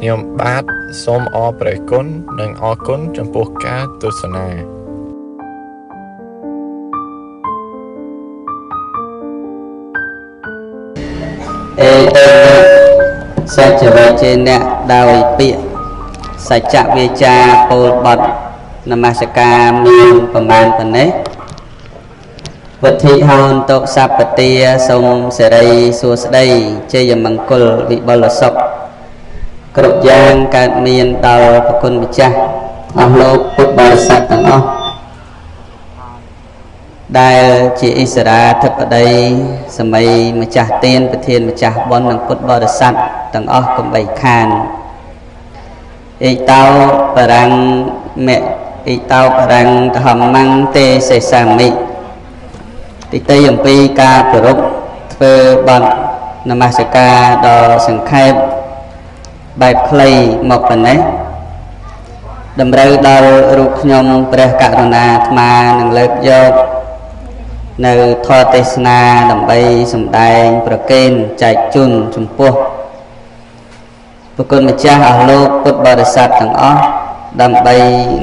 ខ្ញុំបាទសូមអរព្រគុណនិងអរគុណចំពោះការទស្សនាអេតេសច្ចវៈជាអ្នកដោយពាក្យសច្ចវាចាពោលបត់នមស្ការមានប្រមាណប៉ុណ្ណេះវុទ្ធិហោនតុសពទាសូមសេរីសួស្តីជ័យមង្គលវិបុលសុខ គ្រប់យ៉ាងកើតមានដល់ប្រគុណម្ចាស់អស់លោកពុទ្ធបរិស័ទទាំងអស់ដែលជាអិសរាធិបតីសម័យម្ចាស់ទានប្រធានម្ចាស់បុណ្យនិងពុទ្ធបរិស័ទទាំងអស់កំបីខានអេតោបរាំងមេអេតោបរាំងធម្មੰទេសេសាមិតិតីអំពីការប្ររពធ្វើបន់នមស្ការដល់សង្ខេប បែបខ្លីមកប៉ុណ្ណេះតម្រូវដល់រូបខ្ញុំព្រះករុណាអាត្មានឹងលើកយកនៅធម៌ទេសនាដើម្បីសម្ដែងប្រកេនចែកជូនចំពោះប្រគុណម្ចាស់អស់លោកពុទ្ធបរិស័ទទាំងអស់ដើម្បី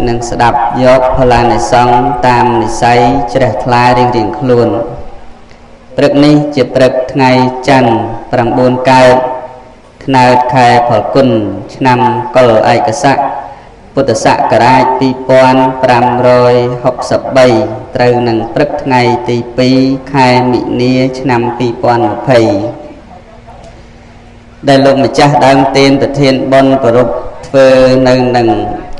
នឹងស្ដាប់យកផលានិសង្ឃតាមនិស័យជ្រះថ្លារៀងរៀងខ្លួនព្រឹកនេះជាព្រឹកថ្ងៃច័ន្ទ9កើត ថ្នោតខែផលគុណឆ្នាំកុលឯកស័កពុទ្ធសករាជ2563ត្រូវនឹងព្រឹកថ្ងៃទី2ខែមិនិនាឆ្នាំ2020ដែលលោកម្ចាស់ដើមទានប្រធានបុណ្យប្រពធ្វើនៅនឹង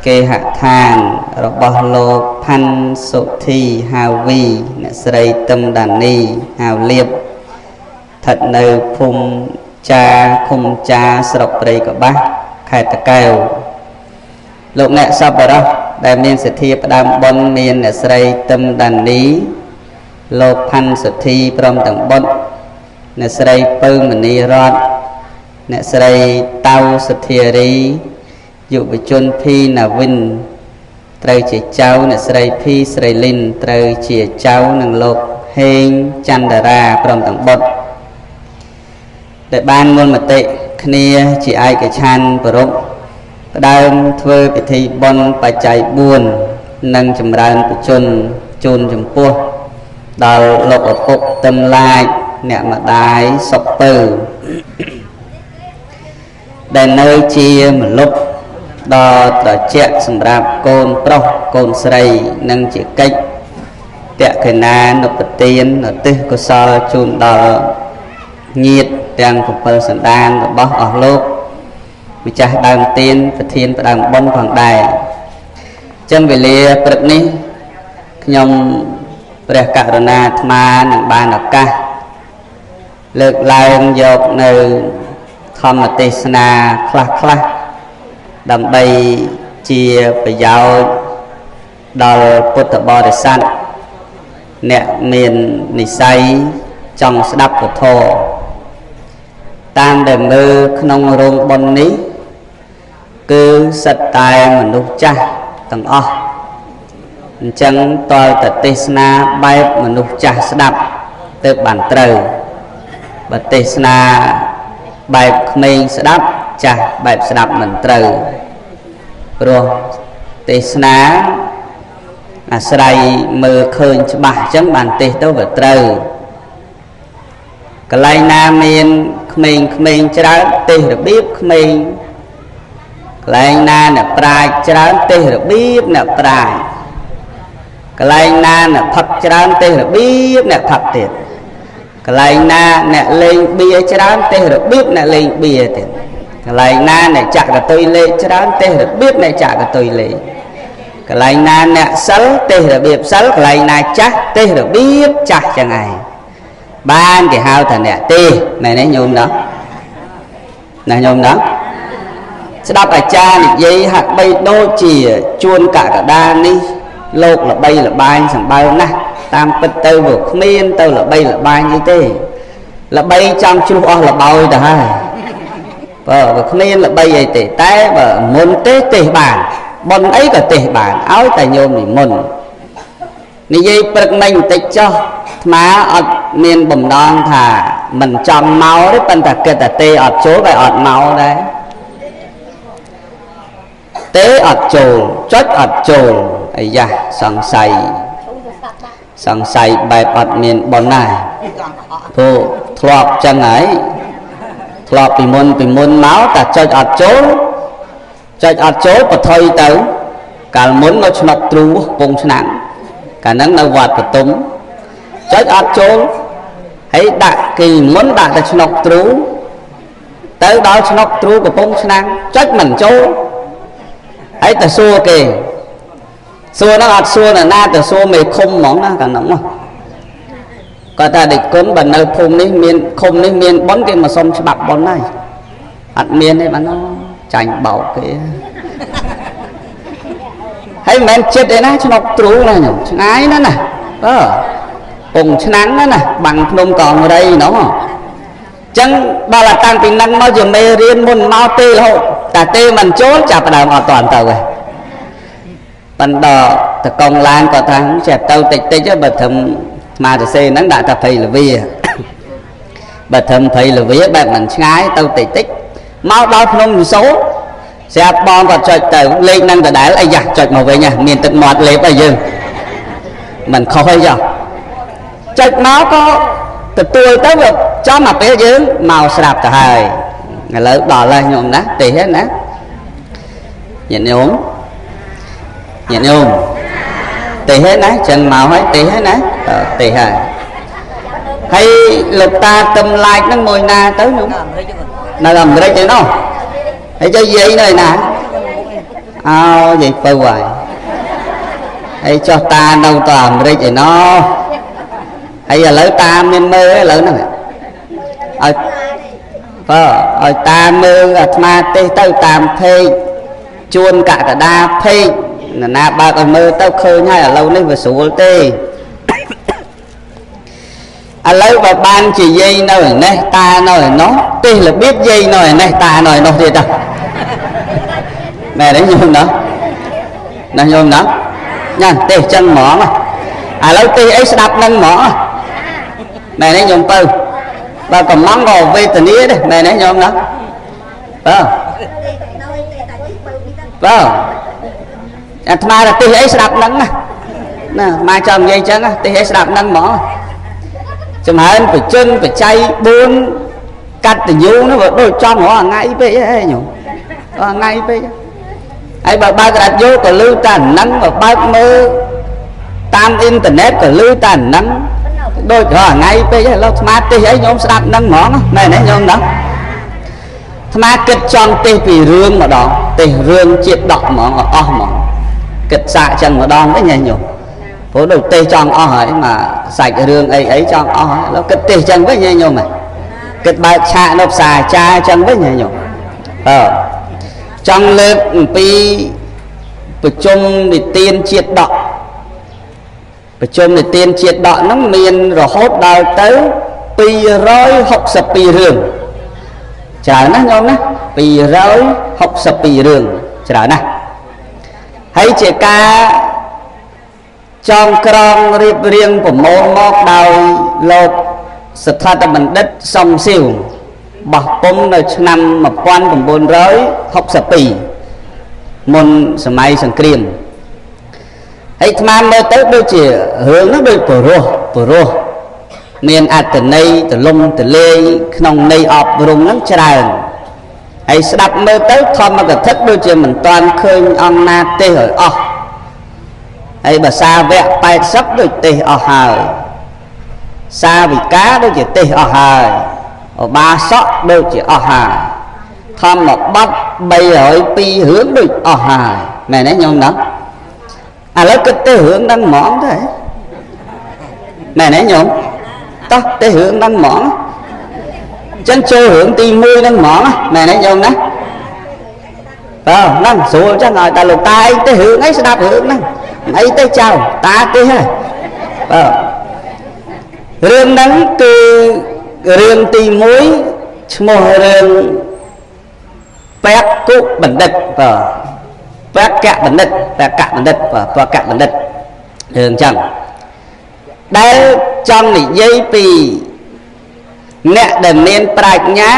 គេហដ្ឋានរបស់លោកផាន់សុធីហាវីអ្នកស្រីតឹមដានីហាវលៀបស្ថិតនៅភូមិ ចាឃុំចាស្រុកព្រៃកបាស់ខេត្តតាកែវលោកអ្នកសប្បុរសដែលមានសទ្ធាផ្ដើមបុណ្យមានអ្នកស្រីតឹមដានី លោកផាន់សុធីព្រមទាំងបុត្រអ្នកស្រីពៅមនីរតអ្នកស្រីតៅសុធារីយុវជនភីណាវិនត្រូវជាចៅអ្នកស្រីភីស្រីលីនត្រូវជាចៅនឹងលោកហេងចន្ទរាព្រមទាំងបុត្រ ដែលបានមុនមតិគ្នាជាឯកច្ឆានប្រពផ្ដើមធ្វើពិធីបុណ្យបច្ច័យ4និងចម្រើនបជនជូនចំពោះ ដល់លោកឪពុកទឹមឡាចអ្នកម្ដាយសុកពៅដែលនៅជាមលុបដ៏ត្រជាក់សម្រាប់កូនប្រុសកូនស្រីនិងជាកិច្ចតក្កិណានុពទានឧទ្ទិសកុសលជូនដល់ ញាតទាំង7សន្តានរបស់អស់លោកម្ចាស់ដើមទៀនប្រធានផ្ដើមបុណ្យផងដែរចឹងវេលាព្រឹកនេះខ្ញុំព្រះករុណាអាត្មានឹងបានឱកាសលើកឡើងយកនៅធម្មទេសនាខ្លះខ្លះដើម្បីជាប្រយោជន៍ដល់ពុទ្ធបរិស័ទអ្នកមាននិស័យចង់ស្ដាប់ពធ តាមដែលមើលក្នុងរោងបុណ្យនេះ គឺសិតតែមនុស្សចាស់ទាំងអស់អញ្ចឹងតលតទេសនាបែបមនុស្សចាស់ស្ដាប់ទៅបានត្រូវបើទេសនាបែបក្មេងស្ដាប់ចាស់បែបស្ដាប់មិនត្រូវព្រោះទេសនាអាស្រ័យមើលឃើញច្បាស់អញ្ចឹងបានទេសទៅវាត្រូវ កន្លែងណាមានក្មេងក្មេងច្រើនទេសរបៀបក្មេងកន្លែងណាអ្នកប្រាជ្ញច្រើនទេសរបៀបអ្នកប្រាជ្ញកន្លែងណាអ្នកផឹកច្រើនទេសរបៀបអ្នកផឹកទៀតកន្លែងណាអ្នកលេងបៀច្រើនទេសរបៀបអ្នកលេងបៀទៀតកន្លែងណាអ្នកចាក់កតុយលេខច្រើនទេសរបៀបអ្នកចាក់កតុយលេខកន្លែងណាអ្នកសិលទេសរបៀបសិលកន្លែងណាចាស់ទេសរបៀបចាស់ចឹងឯង បានគេហៅថាអ្នកទេសមែនទេញោមណោះណាញោមណោះស្ដាប់អាចារ្យនិយាយហាក់បីដូចជាជួនកកដានេះលោកល្បីល្បាញសម្បើណាស់តាមពិតទៅវាគ្មានទៅល្បីល្បាញអីទេល្បីចង់ជ្រុះអស់លបោយទៅហើយបើវាគ្មានល្បីអីទេតែបើមុនទេទេសបានប៉ុនអីក៏ទេសបានឲ្យតែញោមនិមន្តនិយាយព្រឹកមិញបន្តិចចុះថ្មអត់ មានបំណងថាមិនចង់មកទេប៉ុន្តែគិតតែទេអត់ចូលតែអត់មកដែរទេអត់ចូលចុចអត់ចូលអាយ៉ាសង្ស័យសង្ស័យបែបអត់មានប៉ុណ្ណាព្រោះធ្លាប់ចឹងហើយធ្លាប់ពីមុនពីមុនមកតែចុចអត់ចូលចុចអត់ចូលបថុយទៅ កាលមុននៅឆ្នុកទ្រូពងឆ្នាំងកាលហ្នឹងនៅវត្តបតុមចុចអត់ចូល ហើយដាក់គេមុនដាក់តែឆ្នុកទ្រូទៅដល់ឆ្នុកទ្រូកំពុងឆ្នាំងចុចមិនចូលហើយទៅសួរគេសួរហ្នឹងអត់សួរណាទៅសួរមេឃុំហ្មងណាកាលហ្នឹងគាត់ថាដេចគុណបើនៅភូមិនេះមានឃុំនេះមានប៉ុនគេមកសុំច្បាប់ប៉ុនហើយអត់មានទេបានចាញ់បោកគេហើយមិនមែនចិត្តទេណាឆ្នុកទ្រូណាញោមឆ្ងាយណាស់ណាអឺ ពងឆ្នាំងណាណាបាំងភ្នំកងរៃណោះចឹងដល់តែតាំងពីនឹងមកជាមេរៀនមុនមកទេរហូតតែទេមិនចូលចាប់ដើមអត់តាន់ទៅទេបណ្ដោតកងឡានក៏ថាចេះទៅតិចតិចបើត្រឹមស្មារតីហ្នឹងដាក់តែភ័យលវាបើត្រឹមភ័យលវាបែបមិនឆ្ងាយទៅតិចតិចមកដល់ភ្នំវិសូស្រាប់បងក៏ចុចទៅលេខនឹងដដែលអាយ៉ាចុចមកវិញមានទឹកមាត់លេបអីយើងមិនខុសអីចុះ ចុចមកក៏ទទួលទៅវាចំមកពេលយើងមកស្រាប់ទៅហើយឥឡូវដល់ហើយញោមណាទេណាញាតិញោមញាតិញោមទេហើយណាចឹងមកហើយទេហើយណាទេហើយហើយលោកតាទឹមឡាយហ្នឹងមួយណាទៅញោមនៅអាមេរិកឯណោះហើយចុះយាយនៅណាអោយាយពៅហើយហើយចុះតានៅទៅអាមេរិកឯណោះ ហើយឥឡូវតាមានមើលឥឡូវហ្នឹងឲ្យបើឲ្យតាមើលអាត្មាទេទៅតាមភេកជួនកកដាភេកនរណាបើកឲ្យមើលទៅឃើញហើយឥឡូវនេះវាស្រួលទេឥឡូវបើបានជាយាយនៅឯនេះតានៅឯនោះទេរបៀបយាយនៅឯនេះតានៅឯនោះទៀតដល់មែនទេញោមណោះណាញោមណោះញ៉ាំទេចឹងហ្មងឥឡូវទេអីស្ដាប់នឹងហ្មង មែនទេញោមទៅបើកំងក៏វេទនាដែរមែនទេញោមណាបើបើអាត្មាទៅទេសអីស្ដាប់នឹងណាណាមកចង់និយាយចឹងទេសអីស្ដាប់នឹងហ្មងចំហើនបជនបច្ច័យ4កតញ្ញូនោះវាដូចចំរងថ្ងៃពេកហ៎ញោមថ្ងៃពេកហើយបើបើករ៉ាត់យោក៏លឺតែហ្នឹងបើបើកមើលតាមអ៊ីនធឺណិតក៏លឺតែហ្នឹង ដូចរាល់ថ្ងៃពេកឥឡូវស្មាទេសអីញោមស្ដាប់ហ្នឹងហ្មងមែនទេញោមណាស្មាគិតចង់ទេសពីរឿងម្ដងទេសរឿងជាតិដកហ្មងអស់ហ្មងគិតសាកចឹងម្ដងវិញញោមព្រោះដូចទេសចង់អស់ហើយមកសាច់រឿងអីអីចង់អស់ហើយឥឡូវគិតទេសចឹងវិញញោមគិតបើកឆាកនៅផ្សារចាចឹងវិញញោមអឺចង់លើកអំពីប្រជុំនិទានជាតិដក ប្រជុំនិទានជាតិដកហ្នឹងមានរហូតដល់ទៅ262រឿងច្រើនណាស់ញោមណា262រឿងច្រើនណាស់ហើយជាការចងក្រងរៀបរៀងប្រមូលមកដោយលោកស្ថាតបណ្ឌិតសំសៀវបោះពុំនៅឆ្នាំ1962មុនសម័យសង្គ្រាម ហើយអាត្មាមើលទៅដូចជារឿងនោះដូចពរោះពរោះមានអត្តន័យទលំទលាយក្នុងន័យអប់រំហ្នឹងច្រើនហើយស្ដាប់មើលទៅធម្មកថាដូចជាមិនតាន់ឃើញអង្គណាទេសឲ្យអស់ហើយបើសាវៈ80ដូចទេសអស់ហើយសាវិកាដូចជាទេសអស់ហើយឧបាសកដូចជាអស់ហើយធម្មបទ302រឿងដូចអស់ហើយមែនទេញោមណា ឥឡូវគិតទៅរឿងហ្នឹងហ្មងទេមែនទេញោមតោះទៅរឿងហ្នឹងហ្មងចឹងចូលរឿងទី1ហ្នឹងហ្មងមែនទេញោមណាបើហ្នឹងស្រួលចឹងឲ្យតែលោកតាឯងទៅរឿងអីស្ដាប់រឿងហ្នឹងអីទៅចៅតាទេហើយបើរឿងហ្នឹងគឺរឿងទី1ឈ្មោះរឿងបេគុបណ្ឌិតបាទ បកៈបណ្ឌិតបកៈបណ្ឌិតបកៈបណ្ឌិតរឿងចឹងដែលចង់និយាយពីអ្នកដែលមានប្រាជ្ញា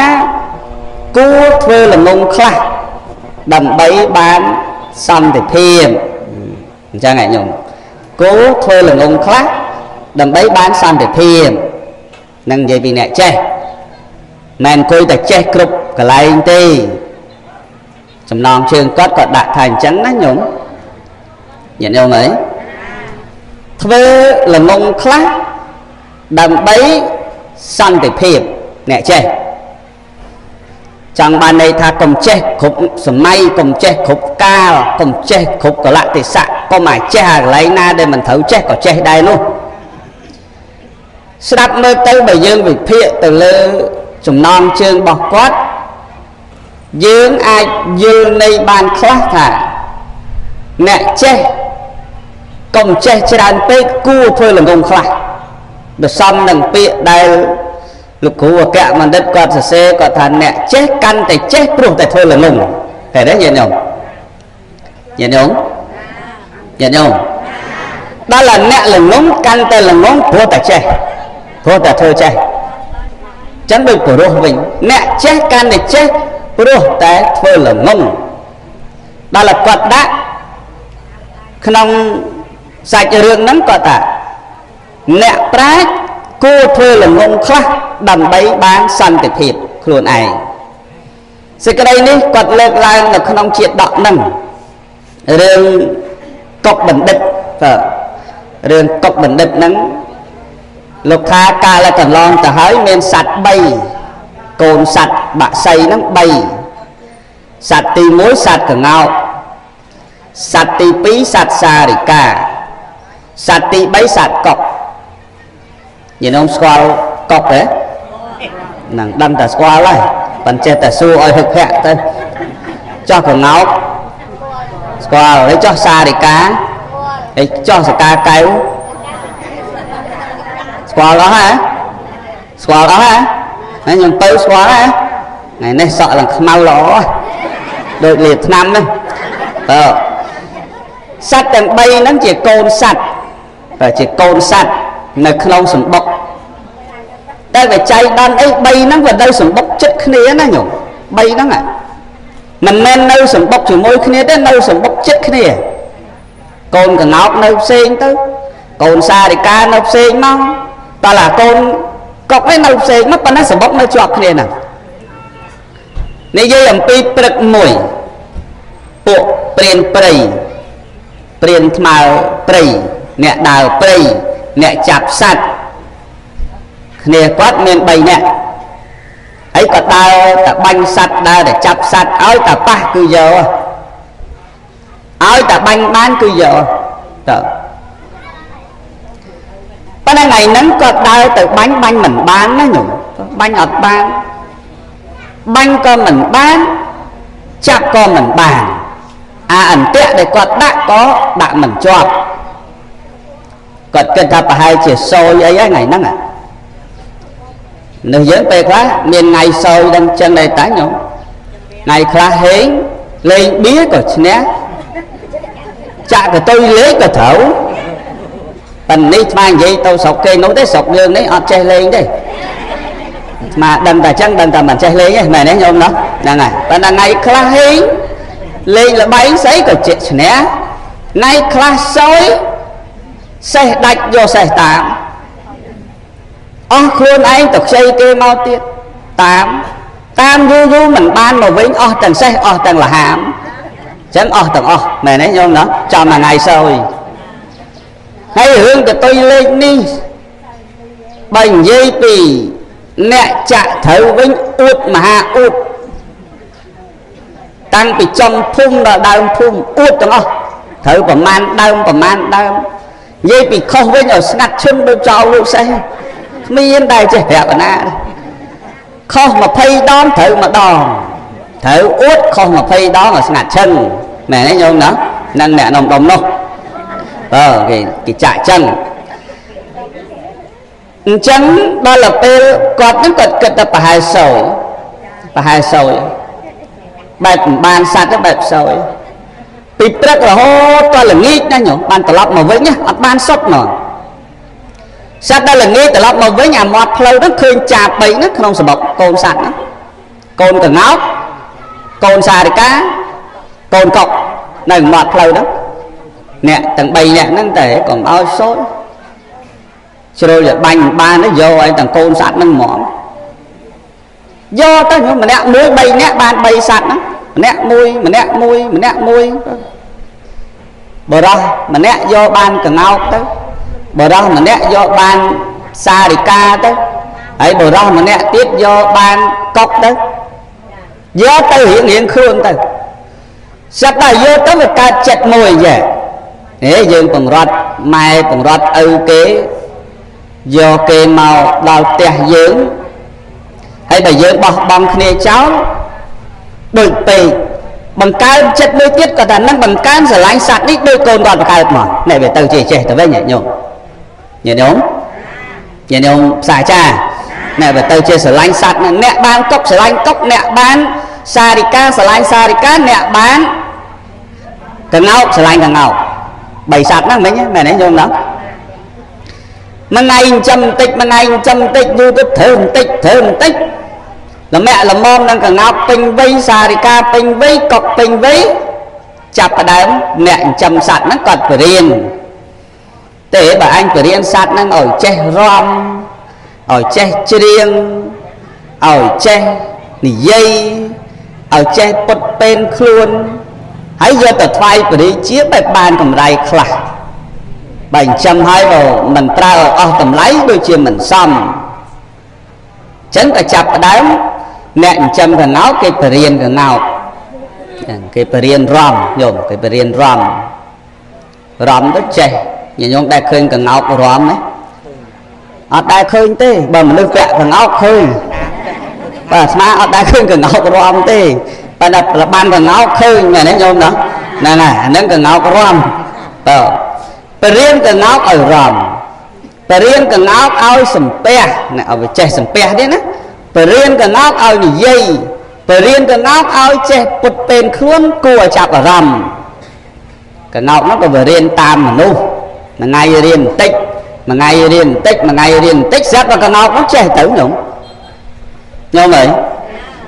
គួរធ្វើល្ងងខ្លះដើម្បីបានសន្តិភាពអញ្ចឹងឯងញោមគោធ្វើល្ងងខ្លះដើម្បីបានសន្តិភាពនឹងនិយាយពីអ្នកចេះមិនអង្គុយតែចេះគ្រប់កន្លែងទេ ចំណងជើងគាត់ក៏ដាក់ថាអញ្ចឹងណាញោមញាតិញោមអីធ្វើល្ងងខ្លះដើម្បីសន្តិភាពអ្នកចេះចង់បានន័យថាកុំចេះគ្រប់សម័យកុំចេះគ្រប់កាលកុំចេះគ្រប់កលៈទេសៈកុំអាចចេះអាកន្លែងណាដែលមិនត្រូវចេះក៏ចេះដែរនោះស្ដាប់មើលទៅបើយើងវិភាគទៅលើចំណងជើងរបស់គាត់ យើងអាចយល់ន័យបានខ្លះថាអ្នកចេះកុំចេះច្រើនពេកគួរធ្វើល្ងងខ្លះបើសំនឹងពាក្យដែលលោកគ្រូអគ្គបណ្ឌិតគាត់សរសេរគាត់ថាអ្នកចេះកាន់តែចេះព្រោះតែធ្វើល្ងងតែទេញាតិញោមញាតិញោមញាតិញោមដល់តែអ្នកល្ងងកាន់តែល្ងងព្រោះតែចេះព្រោះតែធ្វើចេះចឹងដូចព្រោះវិញអ្នកចេះកាន់តែចេះ ព្រោះតែធ្វើល្ងងដល់តែគាត់ដាក់ក្នុងសាច់រឿងហ្នឹងគាត់ថាអ្នកប្រាជ្ញគួរធ្វើល្ងងខ្លះដើម្បីបានសន្តិភាពខ្លួនឯងសេចក្តីនេះគាត់លើកឡើងនៅក្នុងជាដកនឹងរឿងកុកបណ្ឌិតបាទរឿងកុកបណ្ឌិតហ្នឹងលោកថាកាលកន្លងទៅហើយមានសត្វ3 កូនសត្វបាក់សីហ្នឹង3សត្វទី1សត្វកងោកសត្វទី2សត្វសារិកាសត្វទី3សត្វកុកញាតិញោមស្គាល់កុកទេនឹងដឹងតែស្គាល់ហើយប៉ុន្តែចេះតែសួរឲ្យហឹកភ័ក្រទៅចោះកងោកស្គាល់ហើយចោះសារិកាហើយចោះសកាកែវស្គាល់អស់ហ៎ស្គាល់អស់ហ៎ ហើយខ្ញុំទៅស្គាល់ហ៎ថ្ងៃនេះសក់ឡើងខ្មៅល្អដូចលាឆ្នាំហ្នឹងតើសត្វទាំង3ហ្នឹងជាកូនសត្វតែជាកូនសត្វនៅក្នុងសម្បុកតែបច្ច័យដល់អី3ហ្នឹងវានៅសម្បុកចិត្តគ្នាណាញោម3ហ្នឹងមិនមែននៅសម្បុកជាមួយគ្នាទេនៅសម្បុកចិត្តគ្នាកូនកងោកនៅផ្សេងទៅកូនសារិកានៅផ្សេងមកតើឡាកូន កុកឯនៅផ្សេងមកប៉ុន្តែសម្បុកនៅជាប់គ្នាហ្នឹងនិយាយអំពីព្រឹកមួយពួកព្រានព្រៃព្រានថ្មើព្រៃអ្នកដើរព្រៃអ្នកចាប់សត្វគ្នាគាត់មាន3នាក់ហើយក៏ដើរតែបាញ់សត្វដើរតែចាប់សត្វឲ្យតែប៉ះគឺយកឲ្យតែបាញ់បានគឺយកតើ ប៉ុន្តែថ្ងៃហ្នឹងគាត់ដើរទៅបាញ់បាញ់មិនបានណាញោមបាញ់អត់បានបាញ់ក៏មិនបានចាប់ក៏មិនបានអាអន្ទាក់ដែលគាត់ដាក់ក៏ដាក់មិនជាប់គាត់គិតថាប្រហែលជាសោយអីហ្នឹងថ្ងៃហ្នឹងនៅយើងពេលខ្លះមានថ្ងៃសោយដឹងចឹងដែរតាញោមថ្ងៃខ្លះហេងលេងបៀក៏ឈ្នះចាក់កតុយលេងក៏ត្រូវ ប៉ុន្តែនេះស្មានិយាយទៅស្រុកគេនោះទេស្រុកយើងនេះអត់ចេះលេងទេស្មាដឹងតែចឹងដឹងតែមិនចេះលេងទេមែនទេញោមណោះហ្នឹងហើយប៉ុន្តែថ្ងៃខ្លះហេងលេងល្បែងស្អីក៏ជាឈ្នះថ្ងៃខ្លះសោយសេះដាច់យកសេះតាមអស់ខ្លួនឯងទៅខ្ចីគេមកទៀតតាមតាមយូរយូរមិនបានមកវិញអស់ទាំងសេះអស់ទាំងលហាមអញ្ចឹងអស់ទាំងអស់មែនទេញោមណាចំថ្ងៃសោយ ហើយរឿងទៅទុយលេខនេះបើនិយាយពីអ្នកចាក់ត្រូវវិញអួតមហាអួតតាំងពីចំភូមិដល់ដើមភូមិអួតទាំងអស់ត្រូវប្រមាណដើមប្រមាណដើមនិយាយពីខុសវិញឲ្យស្ងាត់ឈឹងដូចចោលលោកសេះគ្មានដែលចេះប្រាប់ណាខុស20ដងត្រូវម្ដងត្រូវអួតខុស20ដងឲ្យស្ងាត់ឈឹងមែនទេញោមណានឹងអ្នកនំដុំនោះ តើគេគេចាក់ចឹងអញ្ចឹងដល់ពេលគាត់នឹងគាត់គិតតែប្រហែលសោយប្រហែលសោយបែបបានសัตว์បែបសោយពីព្រឹករហូតដល់ល្ងាចណាញោមបានត្រឡប់មកវិញអត់បានសុទ្ធមកសត្វដល់ល្ងាចត្រឡប់មកវិញអាមាត់ផ្លូវហ្នឹងឃើញចាបបីហ្នឹងក្នុងសបុកកូនសត្វហ្នឹងកូនកងោកកូនសារិកាកូនកុកនៅមាត់ផ្លូវហ្នឹង អ្នកទាំង3អ្នកហ្នឹងតែកុំឲ្យសូនជ្រុលបាញ់បានទៅយកឲ្យទាំងកូនសัตว์ហ្នឹងហ្មងយកទៅខ្ញុំម្នាក់មួយ3នាក់បាន3សัตว์ហ្នឹងម្នាក់មួយម្នាក់មួយម្នាក់មួយបរោះម្នាក់យកបានកងោកទៅបរោះម្នាក់យកបានសារិកាទៅហើយបរោះម្នាក់ទៀតយកបានកុកទៅយកទៅរៀងរៀងខ្លួនទៅសិតតែយកទៅវាកើតចិត្តមួយចេះ ហេយើងបង្រត់ម៉ែបង្រត់ឪគេយកគេមកដល់ផ្ទះយើងហើយបើយើងបោះបង់គ្នាចោលដូចពេកបង្កើនចិត្តមួយទៀតក៏ថានឹងបង្កើនស្រឡាញ់សត្វនេះដូចកូនគាត់បង្កើតមកនេះវាទៅជាចេះទៅវិញញោមញាតិញោមញាតិញោមផ្សាចាអ្នកវាទៅជាស្រឡាញ់សត្វអ្នកបានទុកស្រឡាញ់ទុកអ្នកបានសារិកាស្រឡាញ់សារិកាអ្នកបានកងោកស្រឡាញ់កងោក បីសត្វហ្នឹងមិញមែនទេញោមដល់មួយថ្ងៃចិញ្ចឹមបន្តិចមួយថ្ងៃចិញ្ចឹមបន្តិចយូរទៅធ្វើបន្តិចធ្វើបន្តិចល្មាក់ល្មមនឹងកងោកពេញវ័យសារិកាពេញវ័យកុកពេញវ័យចាប់ផ្ដើមអ្នកចិញ្ចឹមសត្វហ្នឹងគាត់បរៀនទេបើអញបរៀនសត្វហ្នឹងឲ្យចេះរំឲ្យចេះច្រៀងឲ្យចេះនិយាយឲ្យចេះពុតពេនខ្លួន ហើយយកទៅថ្វាយបរិជាបែបបានកម្រៃខ្លះបើចិញ្ចឹមហើយបើមិនប្រើឲ្យអស់តម្លៃដូចជាមិនសមចឹងក៏ចាប់ផ្ដើមអ្នកចិញ្ចឹមកងោកគេបរៀនកងោកគេបរៀនរំញោមគេបរៀនរំរំទៅចេះញោមដែលឃើញកងោករំទេអត់ដែលឃើញទេបើមនុស្សពាក់កងោកឃើញបាទអាត្មាអត់ដែលឃើញកងោករំទេ ប៉ុន្តែប្របានកងោកឃើញមែនទេញោមណាហ្នឹងហើយអាហ្នឹងកងោករំបើបរៀនកងោកឲ្យរំបរៀនកងោកឲ្យសំពះណាឲ្យចេះសំពះទេណាបរៀនកងោកឲ្យនិយាយបរៀនកងោកឲ្យចេះពុតពេនខ្លួនគួរឲ្យចាប់អារម្មណ៍កងោកនោះក៏បរៀនតាមមនុស្សមួយថ្ងៃរៀនបន្តិចមួយថ្ងៃរៀនបន្តិចមួយថ្ងៃរៀនបន្តិចស្រាប់តែកងោកនោះចេះទៅញោមញោមអើយ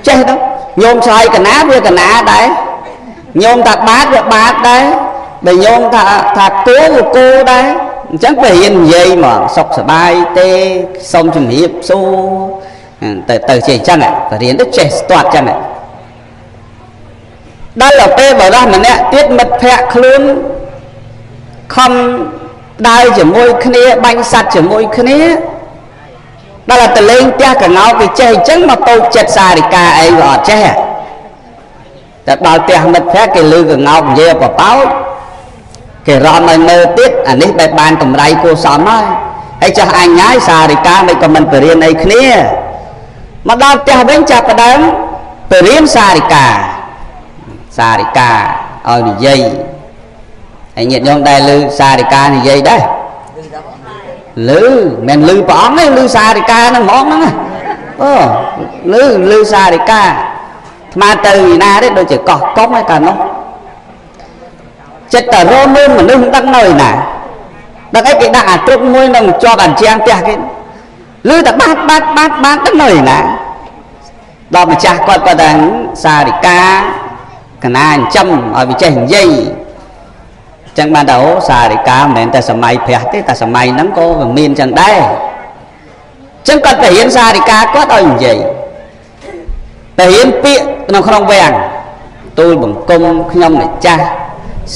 ចេះទៅ ញោមឆ្លើយកណាវាកណាដែរញោមថាបាតវាបាតដែរបើញោមថាថាគោវាគោដែរអញ្ចឹងវារៀននិយាយមកសុខសบายទេសុំជំរាបសួរទៅទៅជាអញ្ចឹងបរៀនទៅចេះស្ទាត់អញ្ចឹងដល់ទៅពេលបរោះម្នាក់ទៀតមិត្តភ័ក្ដិខ្លួនខំដើរជាមួយគ្នាបាញ់សัตว์ជាមួយគ្នា ដល់តែលេងផ្ទះកងោកវាចេះអញ្ចឹងមកតូចចិត្តសារិកាអីវាអត់ចេះតែដល់ផ្ទះមិត្តភ័ក្ដិគេលឺកងោកនិយាយបបោចគេរំឲ្យមើលទៀតអានេះបែបបានកម្រៃគួរសមហើយហើយចាស់អញហើយសារិកាមិនក៏មិនបរៀនអីគ្នាមកដល់ផ្ទះវិញចាប់ផ្ដើមបរៀនសារិកាសារិកាឲ្យនិយាយហើយញាតិញោមដែលឮសារិកានិយាយដែរ ឮមិនឮព្រះអង្គទេឮសារិកាហ្នឹងហ្មងហ្នឹងអូឮឮសារិកាអាត្មាទៅឯណាទេដូចជាកោះកុំឯកាលនោះចិត្តតែរមមើលមនុស្សមិនដឹងនៅឯណាដឹងអីគេដាក់អាទ្រុកមួយនឹងជាប់អាជាងផ្ទះគេឮតែបាត់បាត់បាត់បាត់ដឹងនៅឯណាដល់ម្ចាស់គាត់គាត់ថាសារិកាកណាចិញ្ចឹមឲ្យវាចេះនិយាយ ចឹងបានតែអូសារិកាមិនមែនតែសម័យព្រះទេតែសម័យហ្នឹងក៏វាមានចឹងដែរចឹងគាត់ទៅរៀនសារិកាគាត់ឲ្យនិយាយទៅរៀនពាក្យក្នុងក្នុងវាំងទូលបង្គំខ្ញុំម្ចាស់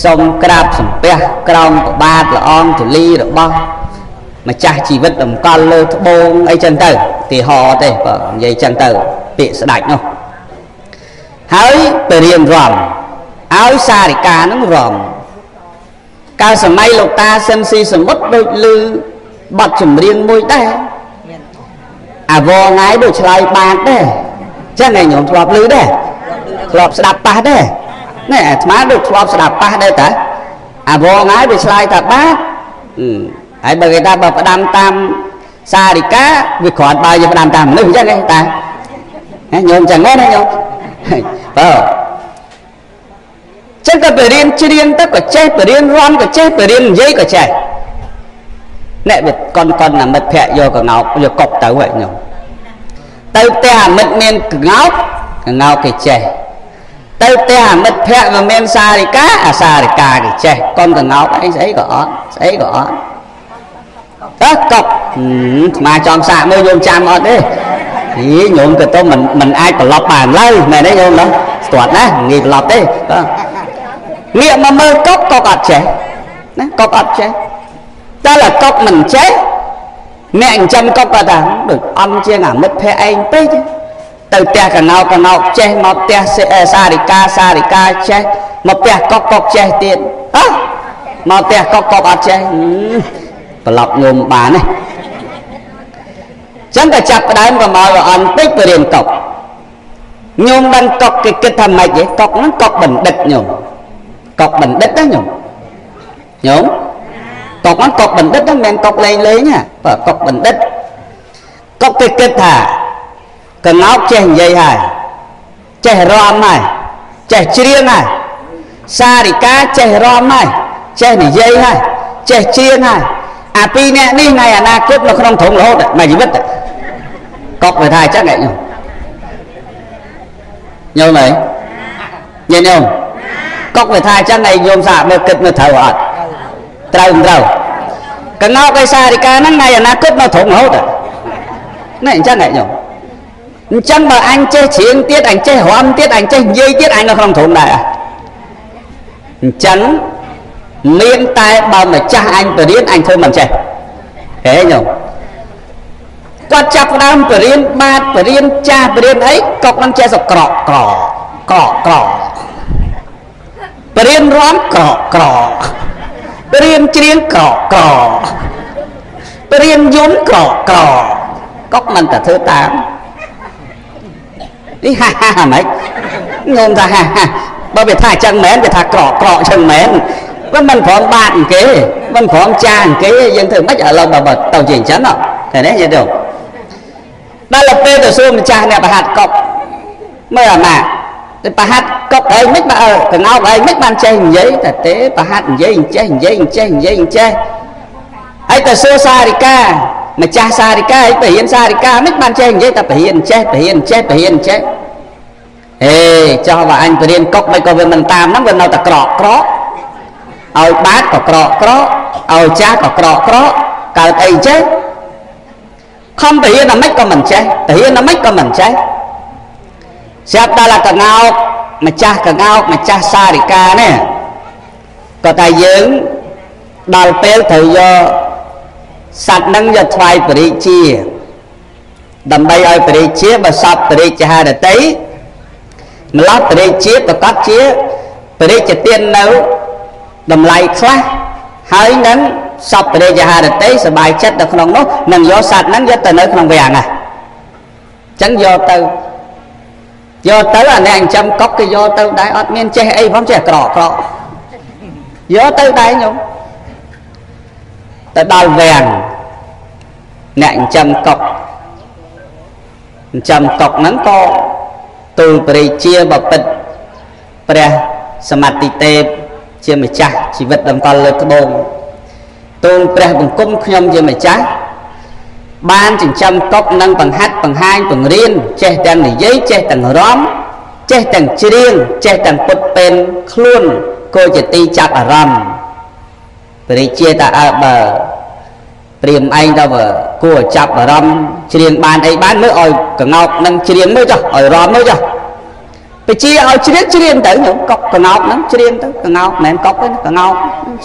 សូមក្រាបសំពះក្រោមប្របាទល្អងទលីរបស់ម្ចាស់ជីវិតតម្កល់លើត្បូងអីចឹងទៅទីហោទេបើនិយាយចឹងទៅពាក្យស្ដាច់នោះហើយទៅរៀនរំឲ្យសារិកានឹងរំ កាលសម័យលោកតាសិនស៊ីសមុទ្រដូចលឺបទចម្រៀងមួយដែរអាវងងាយដូចឆ្លើយបានដែរចឹងឯងខ្ញុំធ្លាប់លឺដែរធ្លាប់ស្ដាប់ប៉ះដែរនេះអាត្មាដូចធ្លាប់ស្ដាប់ប៉ះដែរតាអាវងងាយវាឆ្លើយថាបាទហើយបើគេថាបើផ្ដាំតាមសារិកាវាគ្រាន់បើយើងផ្ដាំតាមមនុស្សអញ្ចឹងទេតាញោមចឹងណាញោមបើ ចឹងក៏ទៅរៀនច្រៀងទៅក៏ចេះទៅរៀនរំក៏ចេះទៅរៀននិយាយក៏ចេះអ្នកវាកុនកុនអាមិត្តភ័ក្ដិយកកងោកយកកប់ទៅហ្នឹងញោមទៅផ្ទះអាមិត្តមានកងោកកងោកគេចេះទៅផ្ទះមិត្តភ័ក្តិវាមានសារិកាអាសារិកាគេចេះកុំកងោកអីស្អីក៏អត់ស្អីក៏អត់តើកប់ស្មាចំសាកមើលញោមចាំអត់ទេហីញោមទៅទៅមិនមិនអាចប្រឡប់បានឡើយមែនទេញោមនោះស្ទាត់ណាងាយប្រឡប់ទេបាទ ងាកមកមើលកប់កប់អត់ចេះណាកប់អត់ចេះតែលកប់មិនចេះអ្នកអញ្ចឹងកប់គាត់ថាដូចអំជាងអាមិត្តភ័ក្តិឯងពេកទៅផ្ទះកណោកណោកចេះមកផ្ទះសារិកាសារិកាចេះមកផ្ទះកប់កប់ចេះទៀតអើមកផ្ទះកប់កប់អត់ចេះប្រឡប់ងុំបានទេចឹងក៏ចាប់ផ្ដើមកុំឲ្យអន់ពេកទៅរៀនកប់ញោមដឹងកប់គេគិតថាម៉េចទេកប់ហ្នឹងកប់បណ្ឌិតញោម កប់បណ្ឌិតណាញោមញោមកប់ហ្នឹងកប់បណ្ឌិតហ្នឹងមិនមែនកប់លេងលេងណាបើកប់បណ្ឌិតកប់គេគិតថាកណោកចេះនិយាយហើយចេះរំហើយចេះច្រៀងហើយសារិកាចេះរំហើយចេះនិយាយហើយចេះច្រៀងហើយអាពីរនាក់នេះថ្ងៃអនាគតនៅក្នុងត្រង់រហូតមួយជីវិតកប់ទៅថាអញ្ចឹងឯងញោមញោមអីញញោម កប់ទៅថាអញ្ចឹងឯងញោមសាកមើលគិតមើលត្រូវអត់ត្រូវមិនត្រូវកណោកឯសារិកាហ្នឹងថ្ងៃអនាគតនៅត្រង់រហូតណែអញ្ចឹងឯងញោមអញ្ចឹងបើអញចេះច្រៀងទៀតអញចេះរាំទៀតអញចេះនិយាយទៀតអញនៅក្នុងទ្រុងដែរអញ្ចឹងមានតែបើម្ចាស់អញបរៀនអញធ្វើមិនចេះហេញោមគាត់ចាប់ផ្ដើមបរៀនបាតបរៀនចាស់បរៀនអីក៏មិនចេះសក្រកក្រក្រក បរៀនរាំក្រកបរៀនច្រៀងក្រកបរៀនយំក្រក្រក៏មិនតែធ្វើតាមនេះហាហាហ្មងងងថាហាហាបើវាថាអញ្ចឹងមែនវាថាក្រកក្រកអញ្ចឹងមែនវាមិនព្រមបាតគេមិនព្រមចាគេយើងធ្វើមិនឥឡូវបើទៅជាអញ្ចឹងឃើញទេយល់ទេដល់ពេលទៅសួរម្ចាស់អ្នកប្រហាត់កប់មើលអាម៉ា តែប្រហាត់កប់អីមិនបើកងោកអីមិនបានចេះនិយាយតែទេប្រហាត់និយាយចេះនិយាយចេះនិយាយចេះហើយទៅសួរសារិកាម្ចាស់សារិកាឲ្យបរិញ្ញាសារិកាមិនបានចេះនិយាយតែបរិញ្ញាចេះបរិញ្ញាចេះបរិញ្ញាចេះអេចោះបើអញបរិញ្ញាកុកមិនក៏វាមិនតាមហ្នឹងវានៅតែក្រកក្រកឲ្យបាតក៏ក្រកក្រកឲ្យចាស់ក៏ក្រកក្រកកើតអីចេះខំបរិញ្ញាមិនក៏មិនចេះបរិញ្ញាមិនក៏មិនចេះ ស្រាប់ដល់កងោកម្ចាស់កងោកម្ចាស់សារិកានេះក៏តែយើងដល់ពេលត្រូវយកសត្វនឹងយកថ្វាយបរិជាដើម្បីឲ្យបរិជាបើសពបរិជាហារតីម្ល៉េះបរិជាប្រកាសជាបរិជាទាននៅតម្លៃខ្លះហើយនឹងសពបរិជាហារតីសบายចិត្តនៅក្នុងនោះនឹងយកសត្វនឹងយកទៅនៅក្នុងវាំងហ่ะអញ្ចឹងយកទៅ យកទៅអាអ្នកចិញ្ចឹមកុកគេយកទៅដែរអត់មានចេះអីផងចេះក្រក្រយកទៅដែរញោមទៅដល់វាំងអ្នកចិញ្ចឹមកុកចិញ្ចឹមកុកហ្នឹងក៏ទូលព្រះជាបពិតព្រះសមតិទេពជាម្ចាស់ជីវិតតម្កល់លើត្បូងទូលព្រះបង្គំខ្ញុំជាម្ចាស់ បានចិញ្ចឹមកុកនិងបង្ហាត់បង្ហាញបង្រៀនចេះទាំងនិយាយចេះទាំងរំចេះទាំងច្រៀងចេះទាំងពុតពេនខ្លួនគោជាទីចាប់អារម្មណ៍ព្រះជាតាអើបើព្រាមឯងទៅគួរចាប់អារម្មណ៍ច្រៀងបានអីបានមើលឲ្យកងោកនឹងច្រៀងមើលចុះឲ្យរំមើលចុះបជាឲ្យច្រៀងច្រៀងទៅញោមកុកកងោកហ្នឹងច្រៀងទៅកងោកមិនមែនកុកទេកងោក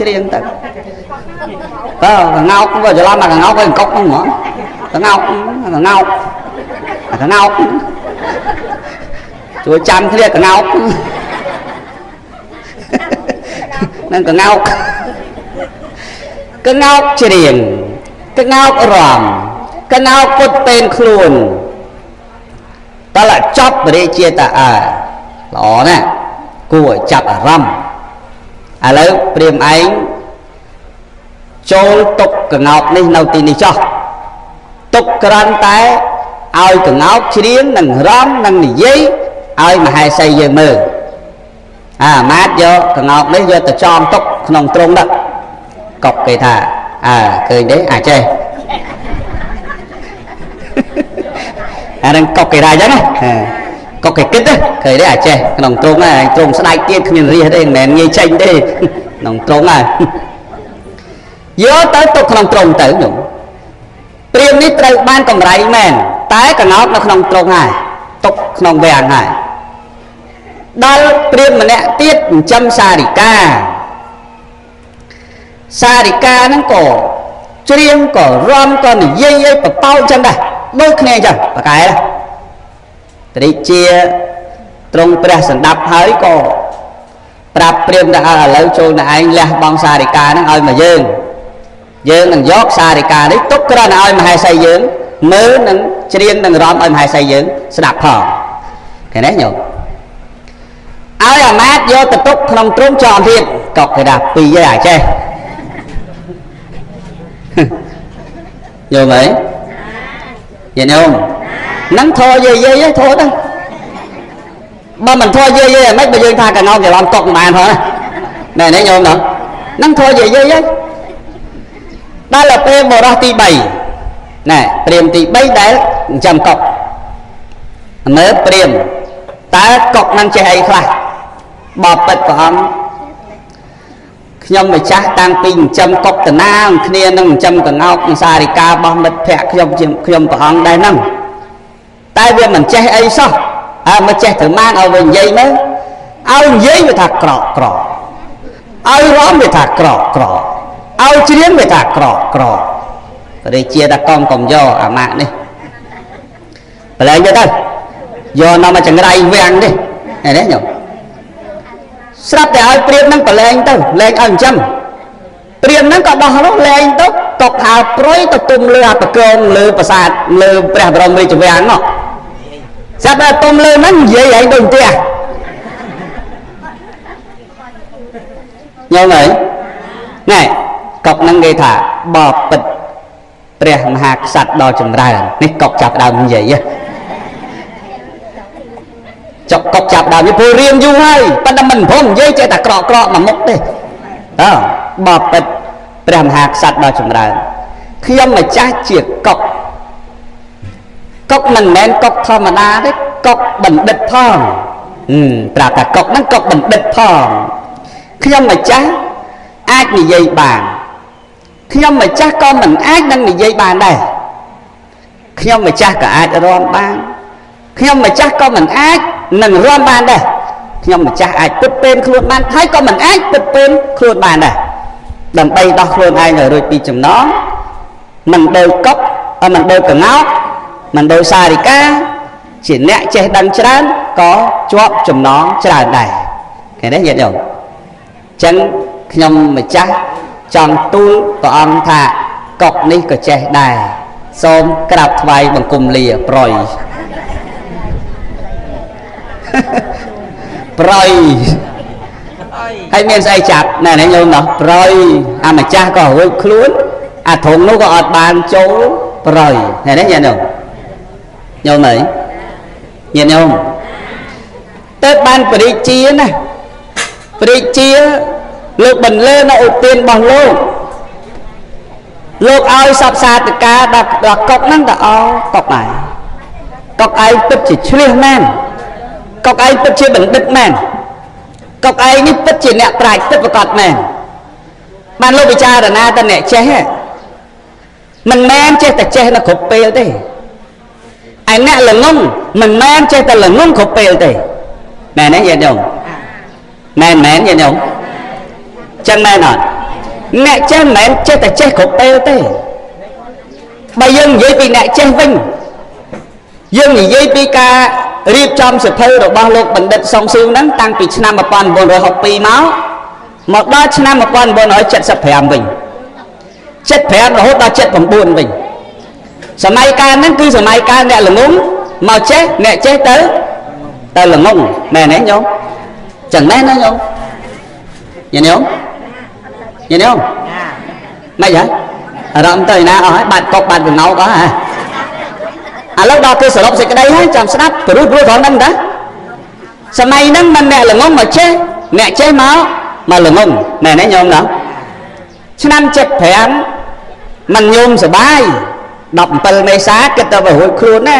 ច្រៀងទៅតើកងោកវាច្រឡំអាកងោកហើយកុកហ្នឹងហ្មង កងោកកងោកអាកងោកជួយចាំគ្នាកងោកនឹងកងោកកងោកច្រៀងកងោករំកងោកពុតពេនខ្លួនតើចប់បរិជាតាអើល្អណាស់គួរឲ្យចាប់អារម្មណ៍ឥឡូវព្រាមឯងចូលទុកកងោកនេះនៅទីនេះចោះ ទុកក្រាន់តែឲ្យកងោកច្រៀងនិងរំនិងនិយាយឲ្យមហេសីយើងមើលអាអាមាតយកកងោកនេះយកទៅចងទុកក្នុងទ្រុងដាក់កុកគេថាអើឃើញទេអាចចេះអានឹងកុកគេថាអញ្ចឹងណាក៏គេគិតឃើញទេអាចេះក្នុងត្រង់ហើយត្រង់ស្ដាយទៀតគ្មានរះទេមិនមែនងាយចេញទេក្នុងត្រង់ហើយយកទៅទុកក្នុងត្រង់ទៅញោម ព្រាមនេះត្រូវបានកម្រៃមែនតែកណោតនៅក្នុងត្រង់ហើយទុកក្នុងវាំងហើយដល់ព្រាមម្នាក់ទៀតចិញ្ចឹមសារិកាសារិកាហ្នឹងក៏ច្រៀងក៏រំក៏និយាយឲ្យបបោចឹងដែរដូចគ្នាចឹងប្រកែត្រីជាត្រង់ព្រះសម្ដាប់ហើយក៏ប្រាប់ព្រាមថាឥឡូវចូលនៅឯងលះបង់សារិកាហ្នឹងឲ្យមកយើង យើងនឹងយកសារិកានេះទុកគ្រាន់តែឲ្យមហេសីយើងមើលនឹងច្រៀងនឹងរំឲ្យមហេសីយើងស្ដាប់ផងឃើញទេញោមឲ្យអាមាតយកទៅទុកក្នុងទ្រង់ចោមទៀតកុកគេថាពីរឯអាចេះយល់មែនយល់ញោមនឹងធរយាយយាយធរទៅបើមិនធរយាយយាយមិនបើយើងថាកណោច្រឡំកុកមិនបានផងណែនេះញោមណោះនឹងធរយាយយាយ ដល់ទៅពេលបរោះទី3ណែព្រាមទី3ដែលចិញ្ចឹមកុកមើលព្រាមតើកុកនឹងចេះអីខ្លះបបិទ្ធព្រះអង្គខ្ញុំម្ចាស់តាំងពីចិញ្ចឹមកុកតណាគ្នានឹងចិញ្ចឹមកងោកនឹងសារិការបស់មិត្តភ័ក្តិខ្ញុំជាខ្ញុំព្រះអង្គដែរហ្នឹងតែវាមិនចេះអីសោះអើមិនចេះទៅម៉ានឲ្យវានិយាយមើលឲ្យនិយាយវាថាក្រក់ក្រក់ឲ្យរំវាថាក្រក់ក្រក់ ឲ្យច្រៀងវាថាក្រក់ក្រក់ព្រះជាតែកងកំយកអាម៉ាក់នេះប្រឡែងទៅទៅយកនាំមកចង្រៃវាំងនេះឃើញទេញោមស្រាប់តែឲ្យព្រាមនឹងប្រឡែងទៅលែងឲ្យអញ្ចឹងព្រាមនឹងក៏ដោះនោះលែងទៅតកហើប្រុយទៅទុំលើអាប្រកងលើប្រាសាទលើព្រះបរមរាជវាំងនោះស្រាប់តែទុំលើហ្នឹងនិយាយឯងដូចផ្ទះញោមអើយណែ កុកហ្នឹងគេថាបបពិតព្រះមហាក្សត្រដ៏ចម្រើននេះកុកចាប់ដើមនិយាយចុកកុកចាប់ដើមវាព្រោះរៀនយូរហើយប៉ុន្តែមិនព្រមនិយាយចេះតែក្រកក្រកមកមុខទេតើបបពិតព្រះមហាក្សត្រដ៏ចម្រើនខ្ញុំម្ចាស់ជាកុកកុកមិនមែនកុកធម្មតាទេកុកបណ្ឌិតផងប្រាប់ថាកុកហ្នឹងកុកបណ្ឌិតផងខ្ញុំម្ចាស់អាចនិយាយបាន ខ្ញុំម្ចាស់ក៏មិនអាចនឹងនិយាយបានដែរខ្ញុំម្ចាស់ក៏អាចរាំបានខ្ញុំម្ចាស់ក៏មិនអាចនឹងរាំបានដែរខ្ញុំម្ចាស់អាចពិតពេលខ្លួនបានហើយក៏មិនអាចពិតពេលខ្លួនបានដែរដើម្បីដោះខ្លួនឯងឲ្យរួចពីចំណងមិនដោយកុកមិនដោយកងោកមិនដោយសារិកាជាអ្នកចេះដឹងច្រើនក៏ជាប់ចំណងច្រើនដែរឃើញទេញាតិញោមអញ្ចឹងខ្ញុំម្ចាស់ ចង់ទូលព្រះអង្គថាកុកនេះក៏ចេះដែរសូមក្រាបថ្វាយបង្គំលាប្រយប្រយហើយមានស្អីចាប់ណែញោមណោះប្រយអាម្ចាស់ក៏រួចខ្លួនអាធំនោះក៏អត់បានចូលប្រយណែនេះញាតិញោមញោមអីញាតិញោមទៅបានបរិជាណាបរិជា លោកបន្លឺនៅឧទានរបស់លោកលោកឲ្យសពសាតកាដល់ដល់កុកហ្នឹងទៅអកុកឯងកុកឯងពិតជាឆ្លៀសមែនកុកឯងពិតជាបណ្ឌិតមែនកុកឯងនេះពិតជាអ្នកប្រាជ្ញពិតប្រកបមែនបានលោកពិចារណាតអ្នកចេះមិនមែនចេះតែចេះនៅគ្រប់ពេលទេឯអ្នកល្ងងមិនមែនចេះតែល្ងងគ្រប់ពេលទេមែនទេញាតិញោមមែនមែនញាតិញោម ចឹងមែនអត់អ្នកចេះមិនមែនចេះតែចេះគ្រប់ពេលទេបើយើងនិយាយពីអ្នកចេះវិញយើងនិយាយពីការរៀបចំសិភៅរបស់លោកបណ្ឌិតសុងស៊ូហ្នឹងតាំងពីឆ្នាំ1962មកមកដល់ឆ្នាំ1975វិញ75រហូតដល់79វិញសម័យកាលហ្នឹងគឺសម័យកាលអ្នកល្ងងមកចេះអ្នកចេះទៅទៅល្ងងមែនទេញោមចឹងមែនណាញោមញញោម ញញោមមិនហ៎អារម្មណ៍ទៅណាអស់ហើយបាត់កុកបាត់កណោកអស់ហ៎ឥឡូវដល់គេសរុបសេចក្តីហើយចាំស្ដាប់ព្រោះព្រោះត្រង់ហ្នឹងតាសម័យហ្នឹងមិនអ្នកល្ងងមកចេះអ្នកចេះមកមកល្ងងមែនទេញោមណាឆ្នាំ75មិនញោមសបាយ17មេសាគិតទៅរួចខ្លួនណា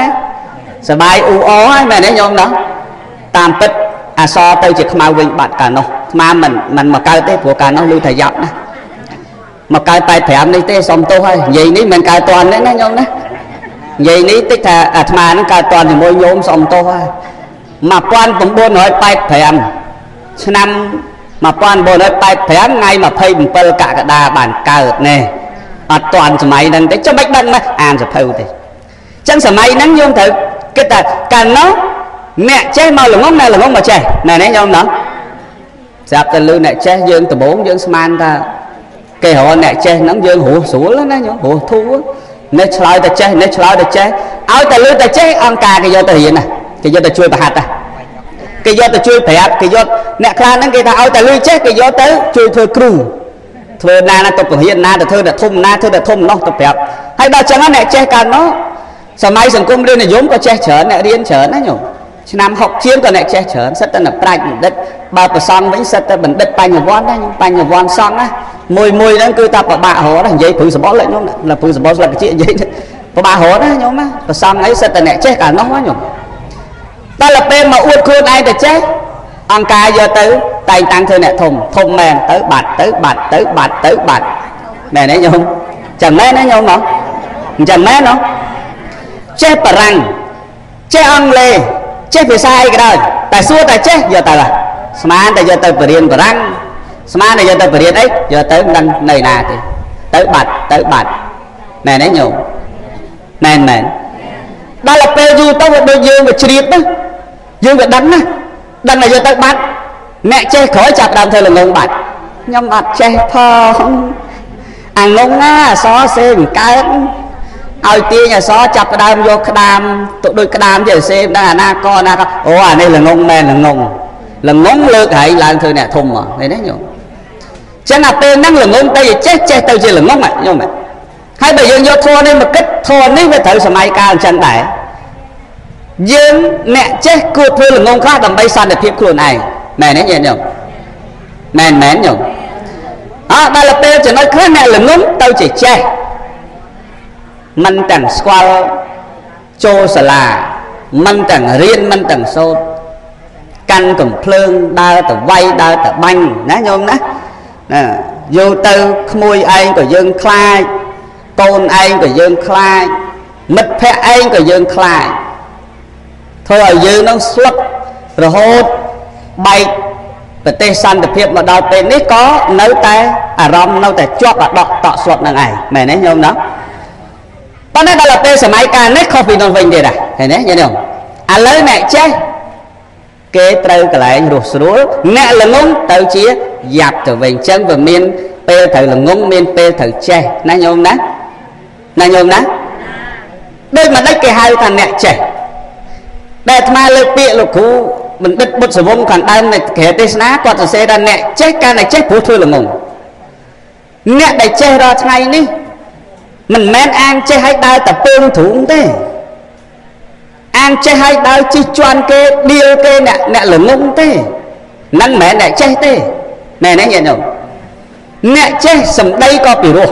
សបាយអ៊ូអហើយមែនទេញោមណាតាមពិត អសរទៅជាខ្មៅវិញបាត់កាលនោះស្មាមិនមិនមកកើតទេព្រោះកាលនោះលឺថាយ៉ាប់ណាមកកើត85នេះទេសុំទោសហើយនិយាយនេះមិនកើតតន់ទេណាញោមណានិយាយនេះតិចថាអាត្មានឹងកើតតន់ជាមួយញោមសុំទោសហើយ1985ឆ្នាំ1985ថ្ងៃ27កក្កដាបានកើតណែអត់តាន់សម័យហ្នឹងទេចុះមិនដឹងមកអានសភៅទេចឹងសម័យហ្នឹងយើងត្រូវគិតថាកាលនោះ អ្នកចេះមកល្ងងអ្នកល្ងងមកចេះណែនេះខ្ញុំណោះស្រាប់តែលឺអ្នកចេះយើងដំបងយើងស្មានថាគេរកអ្នកចេះហ្នឹងយើងរស់ស្រួលណាញោមរស់ធូរនេះឆ្លើយតែចេះនេះឆ្លើយតែចេះឲ្យតែលឺតែចេះអង្គការគេយកទៅរៀនណាគេយកទៅជួយប្រហាត់ណាគេយកទៅជួយប្រាប់គេយកអ្នកខ្លះហ្នឹងគេថាឲ្យតែលឺចេះគេយកទៅជួយធ្វើគ្រូធ្វើណាណាទៅពហិនណាទៅធ្វើតែធំណាធ្វើតែធំនោះទៅប្រាប់ហើយដល់ចឹងអ្នកចេះកាលនោះសម័យសង្គមរាជនិយមក៏ចេះច្រើនអ្នករៀនច្រើនណាញោម ឆ្នាំ60ជាងក៏អ្នកចេះច្រើនសិតតែអ្នកប្រាជ្ញបណ្ឌិតបើប្រសង់វិញសិតតែបណ្ឌិតបញ្ញវន្តណាញោមបញ្ញវន្តសង្ឃណាមួយមួយហ្នឹងគឺតែប្របាក់រត់ណានិយាយព្រឺសបល់ញោមណាព្រឺសបល់ស្លឹកជានិយាយប្របាក់រត់ណាញោមណាប្រសង់អីសិតតែអ្នកចេះកាលនោះណាញោមដល់ពេលមកអួតខ្លួនឯងទៅចេះអង្គការយកទៅតែងតាំងធ្វើអ្នកធំធំមែនទៅបាត់ទៅបាត់ទៅបាត់ទៅបាត់មែនទេញោមចាំមែនណាញោមមកអញ្ចឹងមែនណោះចេះបារាំងចេះអង់គ្លេស ចេះភាសាអីក៏ដោយតែសួរតែចេះយកទៅស្មានតែយកទៅបរៀនបារាំងស្មានតែយកទៅបរៀនអីយកទៅមិនដឹងនៅណាទេទៅបាត់ទៅបាត់មែនទេញោមមែនមែនដល់ពេលយូរទៅវាដូចយើងវាជ្រាបណាយើងវាដឹងណាដឹងតែយកទៅបាត់អ្នកចេះក្រោយចាប់ដើមធ្វើល្ងងបាត់ខ្ញុំអត់ចេះផងអាងងណាអសសេងកើត ឲ្យទាញអសចាប់ដើមយកក្តាមទៅដូចក្តាមចេះសេមិនដឹងអាណាកណាកអូអានេះល្ងងមែនល្ងងល្ងងលើកហែងឡើងធ្វើអ្នកធំមកឃើញទេញោមចឹងអាពេលហ្នឹងល្ងងទៅចេះចេះទៅជាល្ងងញោមហើយបើយើងយកធัวនេះមកគិតធัวនេះវាត្រូវសម័យកាលអញ្ចឹងដែរយើងអ្នកចេះគួរធ្វើល្ងងខ្លះដើម្បីសន្តិភាពខ្លួនឯងមែនទេញាតិញោមមែនមែនញោមអើដល់ពេលចំណុចខ្លះអ្នកល្ងងទៅជាចេះ មិនទាំងស្គាល់ចូលសាលាមិនទាំងរៀនមិនទាំងសូត្រកាន់កំភ្លើងដើរទៅវាយដើរទៅបាញ់ណាញោមណាណាយកទៅក្មួយឯងក៏យើងខ្លាចកូនឯងក៏យើងខ្លាចមិត្តភ័ក្តិឯងក៏យើងខ្លាចធ្វើឲ្យយើងនឹងស្លុតរហូតបែកប្រទេសសន្តិភាពមកដល់ពេលនេះក៏នៅតែអារម្មណ៍នៅតែជាប់អាដកតក់ស្លុតនឹងឯងមែនទេញោមណា ប៉ុន្តែដល់ពេលសម័យកាលនេះខុសពីនោះវិញទៀតហ៎ឃើញទេញោមឥឡូវអ្នកចេះគេត្រូវកន្លែងរស់ស្រួលអ្នកល្ងងទៅជាយ៉ាប់ទៅវិញអញ្ចឹងវាមានពេលត្រូវល្ងងមានពេលត្រូវចេះណាញោមណាណាញោមណាដូចមិនដេចគេហៅថាអ្នកចេះដែលអាត្មាលើកពាក្យលោកគ្រូបណ្ឌិតបុត្រសវងខាងដើមនៃក្រែទេសនាគាត់សរសេរថាអ្នកចេះកាន់តែចេះព្រោះធ្វើល្ងងអ្នកដែលចេះរាល់ថ្ងៃនេះ មិនមែនអាងចេះឲ្យដើរតពងទ្រូងទេអាងចេះឲ្យដើរជិះជាន់គេដៀលគេអ្នកអ្នកល្ងងទេនឹងមិនមែនអ្នកចេះទេមែនទេញាតិញោមអ្នកចេះសម្ដីក៏ពិរោះ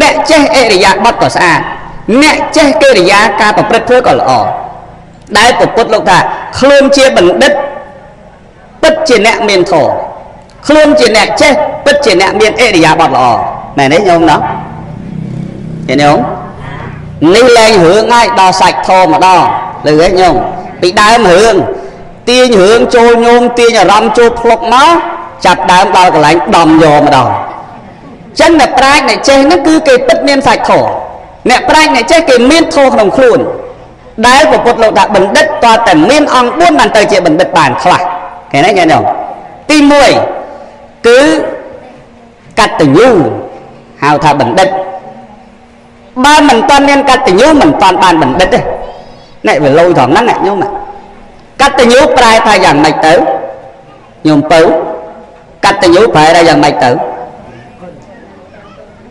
អ្នកចេះអរិយាប័ត្រក៏ស្អាតអ្នកចេះកិរិយាការប្រព្រឹត្តធ្វើក៏ល្អដែលពុទ្ធលោកថាខ្លួនជាបណ្ឌិតពិតជាអ្នកមានធម៌ខ្លួនជាអ្នកចេះពិតជាអ្នកមានអរិយាប័ត្រល្អមែនទេញោមណោះ ឃើញញោមនេះលែងរឿងហើយដល់សាច់ធម៌ម្ដងលើហ៎ញោមពីដើមរឿងទាញរឿងចូលញោមទាញអារម្មណ៍ចូលភ្លុកមកចាប់ដើមដល់កន្លែងដំយកម្ដងចឹងអ្នកប្រាជ្ញអ្នកចេះហ្នឹងគឺគេពិតមានសាច់ធម៌អ្នកប្រាជ្ញអ្នកចេះគេមានធម៌ក្នុងខ្លួនដែលពុទ្ធលោកថាបណ្ឌិតតើតែមានអង្គ4បានទៅជាបណ្ឌិតបានខ្លះឃើញទេញ៉ែនោះទី1គឺកតញ្ញូហៅថាបណ្ឌិត បើមិនតាន់មានកតញ្ញូមិនតាន់បានបណ្ឌិតទេនេះវាលយត្រង់ហ្នឹងញោមកតញ្ញូប្រែថាយ៉ាងម៉េចទៅញោមពៅកតញ្ញូប្រែថាយ៉ាងម៉េចទៅ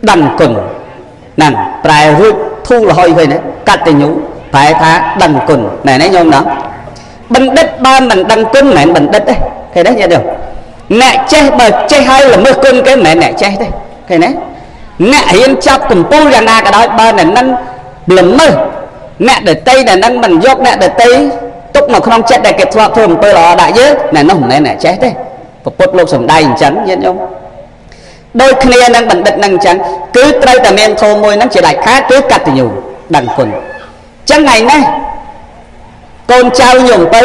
ដឹងគុណហ្នឹងប្រែរួចធូរលហុយវិញកតញ្ញូប្រែថាដឹងគុណមែនទេញោមណាបណ្ឌិតបើមិនដឹងគុណមិនមែនបណ្ឌិតទេឃើញទេញាតិញោមអ្នកចេះបើចេះហើយល្មើសគុណគេមិនមែនអ្នកចេះទេឃើញទេ អ្នករៀនចាប់កំពូលយ៉ាងណាក៏ដោយបើអ្នកនឹងល្មើសអ្នកដតីដែលនឹងមិនយកអ្នកដតីទុកនៅក្នុងចិត្តដែលគេធ្លាប់ធ្វើអំពើល្អដាក់យើងណែនោះមិនមែនអ្នកចេះទេពុទ្ធលោកសំដែងអញ្ចឹងញាតិញោមដូចគ្នានឹងបណ្ឌិតនឹងអញ្ចឹងគឺត្រូវតែមានធម៌មួយនឹងជាដាច់ខាតគឺកតញ្ញូដឹងគុណអញ្ចឹងថ្ងៃនេះកូនចៅញោមពៅ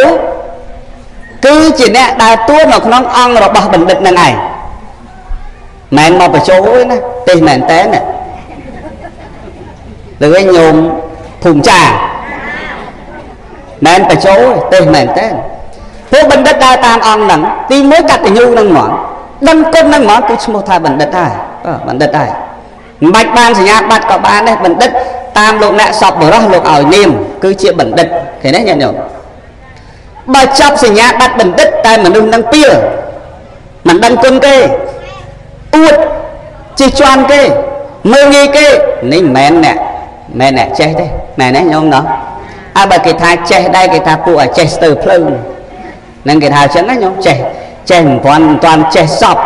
គឺជាអ្នកដើរតួនៅក្នុងអង្គរបស់បណ្ឌិតនឹងឯង មិនមកបញ្ចូលទេណាទេសមែនតើណាលើវិញញោមភូមិចាមិនបញ្ចូលទេសមែនតើពួកបណ្ឌិតដើរតាមអង្គហ្នឹងទីមួយកតញ្ញូហ្នឹងហ្មងដឹងគុណហ្នឹងហ្មងគឺឈ្មោះថាបណ្ឌិតហើយបណ្ឌិតហើយមិនបាច់បានសញ្ញាបត្រក៏បានដែរបណ្ឌិតតាមលោកអ្នកសពបរោះលោកឲ្យនាម គឺជាបណ្ឌិតឃើញទេញាតិញោមបើចាប់សញ្ញាបត្របណ្ឌិតតែមនុស្សនឹងពៀលមិនដឹងគុណគេ អួតជិះជាន់គេមើលងាយគេនេះមិនមែនអ្នកមែនអ្នកចេះទេមែនទេញោមណោះហើយបើគេថាចេះដែរគេថាពួកឲ្យចេះស្ទើរភ្លើងនឹងគេថាអញ្ចឹងណាញោមចេះចេះមិនទាន់មិនទាន់ចេះសព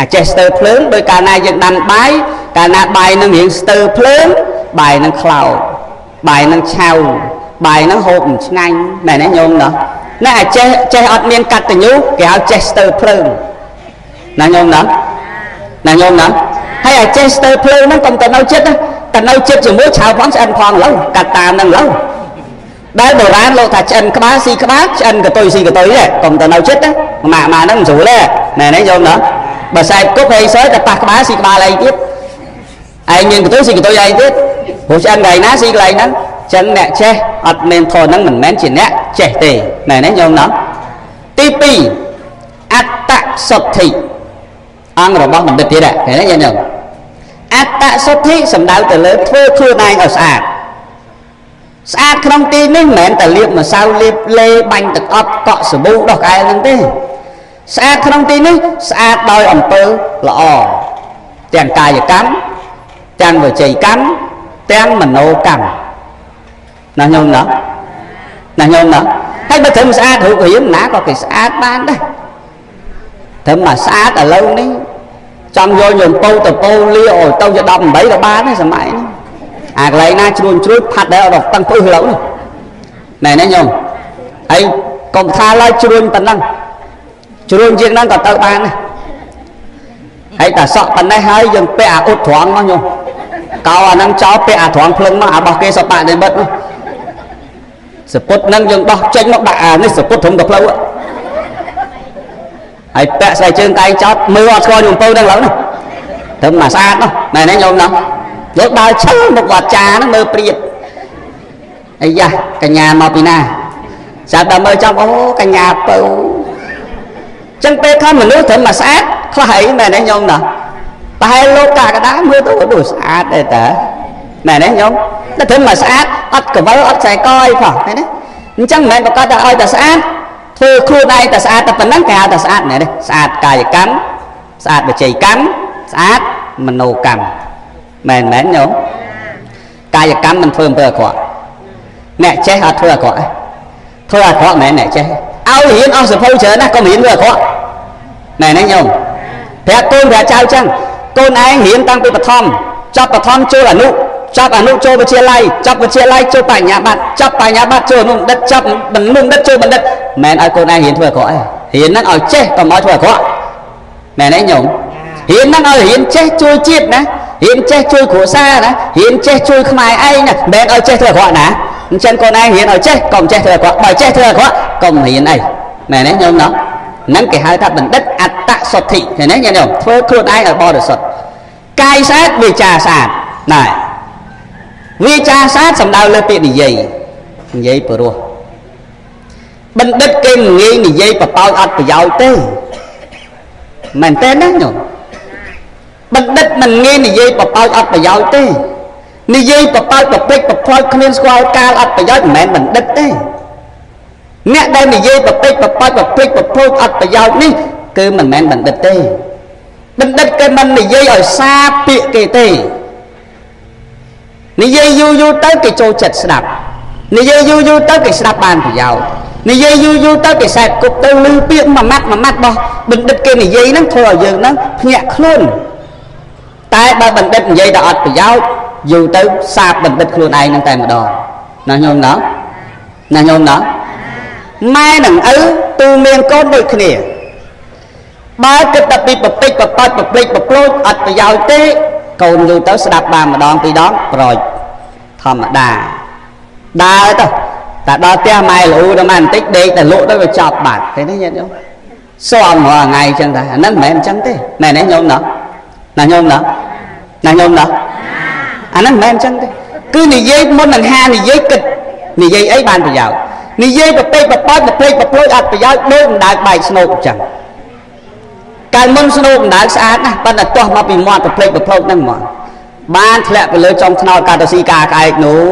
អាចេះស្ទើរភ្លើងដោយកាលណាយើងដាំបាយកាលណាបាយនឹងរៀងស្ទើរភ្លើងបាយនឹងខ្លោចបាយនឹងឆៅបាយនឹងហូបមិនឆ្ងាញ់មែនទេញោមណោះណែអាចេះចេះអត់មានកតញ្ញូគេហៅចេះស្ទើរភ្លើងណាញោមណោះ ណាញោមណោះហើយអាចេះស្ទើរភ្លើងហ្នឹងកុំទៅនៅចិត្តតែនៅចិត្តជាមួយឆៅផងឆ្អិនផងឡូវកាត់តាមហ្នឹងឡូវដែលបុរាណលោកថាឆ្អិនក្បាលស៊ីក្បាលឆ្អិនកតុយស៊ីកតុយទេកុំទៅនៅចិត្តណាម៉ាក់ម៉ាក់ហ្នឹងមិនស្រួលទេណែនេះយល់ណោះបើខ្សែគប់ហេសើតែប៉ះក្បាលស៊ីក្បាលអីទៀតឯងមានកតុយស៊ីកតុយអីទៀតព្រោះឆ្អិនកន្លែងណាស៊ីកន្លែងហ្នឹងចឹងអ្នកចេះអត់មានធម៌ហ្នឹងមិនមែនជាអ្នកចេះទេណែនេះយល់ណោះទី2អត្តសុទ្ធិ អង្គរបស់បណ្ឌិតទៀតឃើញទេយល់អត្តសុទ្ធិសំដៅទៅលើធ្វើខ្លួនឯងឲ្យស្អាតស្អាតក្នុងទីនេះមិនមែនតែលាបម្សៅលាបលេបាញ់ទឹកអប់កក់សាប៊ូដោះកែលហ្នឹងទេស្អាតក្នុងទីនេះស្អាតដោយអំពើល្អទាំងកាយកម្មទាំងវិច័យកម្មទាំងមโนកម្មណាញោមណាណាញោមណាហើយបើត្រឹមស្អាតរូបរាងណាក៏គេស្អាតបានដែរត្រឹមមកស្អាតឥឡូវនេះ ចង់យកញោមពោទៅពោលាឲ្យទៅជា18ក៏បានដែរសម័យនេះអាកន្លែងណាជ្រួញជ្រួយផាត់ដែរដល់តឹងពឹសឡូវនេះណែនេះញោមហើយកុំថាឡើយជ្រួញប៉ុណ្ណឹងជ្រួញជាងហ្នឹងក៏ទៅបានដែរហើយតែសក់ប៉ុណ្ណេះហើយយើងពាក់អាអ៊ុតត្រង់មកញោមកោអាហ្នឹងចោលពាក់អាត្រង់ភ្លឹងមកអាបោះគេសបនិមិត្តនោះសពុតហ្នឹងយើងដោះចេញមកដាក់អានេះសពុតធំទៅផ្លូវហើ យពាក់ស្បែកជើងកែងចោតមើលអត់ស្គាល់ញោមពៅហ្នឹងឡើយនោះត្រឹមមកស្អាតនោះណែនេះញោមនោះលោកដើរឈើមុខវត្តចាហ្នឹងមើលព្រាតអាយ៉ាកញ្ញាមកពីណាចាប់ដល់មើលចំអូកញ្ញាពៅចឹងពេលខំមនុស្សត្រឹមមកស្អាតខ្លះអីមែនទេញោមណាប្រហែលលោកកាកដាមើលទៅដូចស្អាតទេតាមែនទេញោមតែត្រឹមមកស្អាតអត់កវលអត់ខ្សែកអីផងឃើញទេអញ្ចឹងមិនមែនប្រកាសថាឲ្យតែស្អាត ធ្វើខ្លួនឯងតែស្អាតតែប៉ុណ្ណឹងគេហៅថាស្អាតមែនទេស្អាតកាយកម្មស្អាតវិច័យកម្មស្អាតមโนកម្មមែនមែនញោមកាយកម្មមិនធ្វើអំពើអាក្រក់អ្នកចេះអត់ធ្វើអាក្រក់ទេធ្វើអាក្រក់មែនអ្នកចេះឲ្យរៀនអស់សភៅច្រើនណាស់ក៏មិនរៀនធ្វើអាក្រក់មែនទេញោមប្រាប់កូនប្រាប់ចៅចឹងកូនឯងរៀនតាំងពីបឋមចប់បឋមចូលអនុ ចាប់អនុចូលវិទ្យាល័យចាប់វិទ្យាល័យចូលបញ្ញាបត្រចាប់បញ្ញាបត្រចូលអនុបណ្ឌិតចាប់បណ្ឌិតចូលបណ្ឌិតមិនឲ្យកូនឯងរៀនធ្វើអាក្រក់ទេរៀនហ្នឹងឲ្យចេះកុំឲ្យធ្វើអាក្រក់មែនទេញោមរៀនហ្នឹងឲ្យរៀនចេះជួយជាតិណារៀនចេះជួយគ្រួសារណារៀនចេះជួយខ្មែរឯងណាមិនមែនឲ្យចេះធ្វើអាក្រក់ណាអញ្ចឹងកូនឯងរៀនឲ្យចេះកុំចេះធ្វើអាក្រក់បើចេះធ្វើអាក្រក់កុំរៀនអីមែនទេញោមណោះហ្នឹងគេហៅថាបណ្ឌិតអត្តសុទ្ធិឃើញទេញោមធ្វើខ្លួនឯងឲ្យបរិសុទ្ធកាយស្អាតវាចាស្អាតណែ វាចាស្អាតសំដៅលើពាក្យនិយាយនិយាយព្រោះបណ្ឌិតគេមិនងាយនិយាយបបោចអត់ប្រយោជន៍ទេមែនទេណាញោមបណ្ឌិតមិនងាយនិយាយបបោចអត់ប្រយោជន៍ទេនិយាយបបោចបពេចបផ្លាច់គ្មានស្គាល់កាលអត់ប្រយោជន៍មិនមែនបណ្ឌិតទេអ្នកដែលនិយាយបពេចបបោចបពេចបផ្លោចអត់ប្រយោជន៍នេះគឺមិនមែនបណ្ឌិតទេបណ្ឌិតគេមិននិយាយឲ្យសាពាក្យគេទេ និយាយយូរយូរទៅគេចូលចិត្តស្ដាប់និយាយយូរយូរទៅគេស្ដាប់បានប្រយោជន៍និយាយយូរយូរទៅគេសែបគប់ទៅលឺពាក្យមួយម៉ាត់មួយម៉ាត់របស់បណ្ឌិតគេនិយាយហ្នឹងធ្វើឲ្យយើងហ្នឹងភ្ញាក់ខ្លួនតែបើបណ្ឌិតនិយាយតែអត់ប្រយោជន៍យូរទៅសាបបណ្ឌិតខ្លួនឯងហ្នឹងតែម្ដងណាញោមណាណាញោមណាម៉ែនិងឪទូមានកូនដូចគ្នាបើគិតតែពីប្រពេចប្រប៉ាច់ប្រភ្លេចប្រប្លូចអត់ប្រយោជន៍ទេកូនយូរទៅស្ដាប់បានម្ដងពីរដងប្រយ ធម្មតាដើរទៅតែដល់ផ្ទះម៉ែលូដល់មកបន្តិចដេកតែលក់ទៅវាចប់បាត់ឃើញទេញាតិញោមស្អំរាល់ថ្ងៃអញ្ចឹងតែអាហ្នឹងមិនមែនអញ្ចឹងទេមែនទេញោមណោះណាញោមណោះណាញោមណោះអាហ្នឹងមិនមែនអញ្ចឹងទេគឺនិយាយមុននឹងហានិយាយគិតនិយាយអីបានប្រយោជន៍និយាយប្រពេកប្រប៉ាច់ប្រភ្លេចប្រប្លួចអត់ប្រយោជន៍ដូចម្ដៅបែកស្នូកអញ្ចឹងកាលមុនស្នូកម្ដៅស្អាតណាស់ប៉ុន្តែទាស់មកពីមាត់ប្រភ្លេចប្រប្លួចហ្នឹងមក បានធ្លាក់ទៅលើចំថ្នោតកាទៅស៊ីកាក្អែកនោះ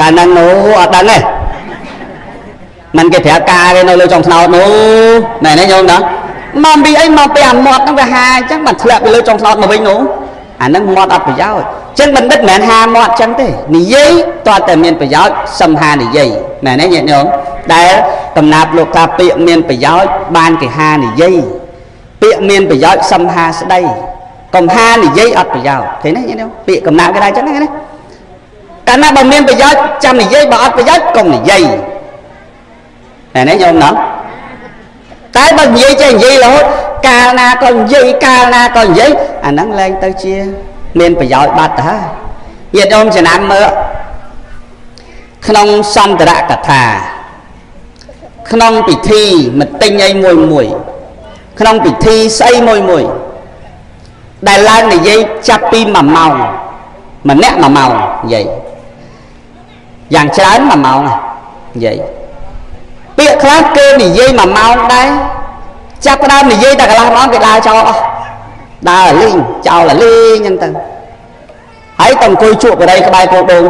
កាលហ្នឹងនោះអត់ដឹងទេมันគេប្រាប់ការគេនៅលើចំថ្នោតនោះមែនទេញោមណាមកពីអីមកពីអាមាត់ហ្នឹងវាហាអញ្ចឹងបានធ្លាក់ទៅលើចំថ្នោតមកវិញនោះអាហ្នឹងមាត់អត់ប្រយោជន៍អញ្ចឹងបណ្ឌិតមិនមែនហាមាត់អញ្ចឹងទេនិយាយតើតែមានប្រយោជន៍សំហានិយាយមែនទេញាតិញោមដែលកំណាប់លោកថាពាក្យមានប្រយោជន៍បានគេហានិយាយពាក្យមានប្រយោជន៍សំហាស្ដី កុំហានិយាយអត់ប្រយោជន៍ឃើញទេញាតិញោមពាក្យកំណាប់គេដែរអញ្ចឹងណាកាលណាបើមានប្រយោជន៍ចាំនិយាយបើអត់ប្រយោជន៍កុំនិយាយមែនទេញោមណោះតែបើនិយាយចេះនិយាយរហូតកាលណាក៏និយាយកាលណាក៏និយាយអាហ្នឹងលែងទៅជា មានប្រយោជន៍បាត់ទៅហើយញាតិញោមចំណាំមើលក្នុងសន្តរកថា ក្នុងពិធីមតិញអីមួយមួយក្នុងពិធីស្អីមួយមួយ ដែលឡើងនិយាយចាប់ពី1ម៉ោងម្នាក់1ម៉ោងនិយាយយ៉ាងច្រើន1ម៉ោងនិយាយពាក្យខ្លះគេនិយាយ1ម៉ោងដែរចាប់ផ្ដើមនិយាយតែកន្លះម៉ោងគេដើរចោលអស់ដើរលេងចោលលេងអញ្ចឹងទៅហើយតអង្គុយជក់បរិយក្បែរគោដង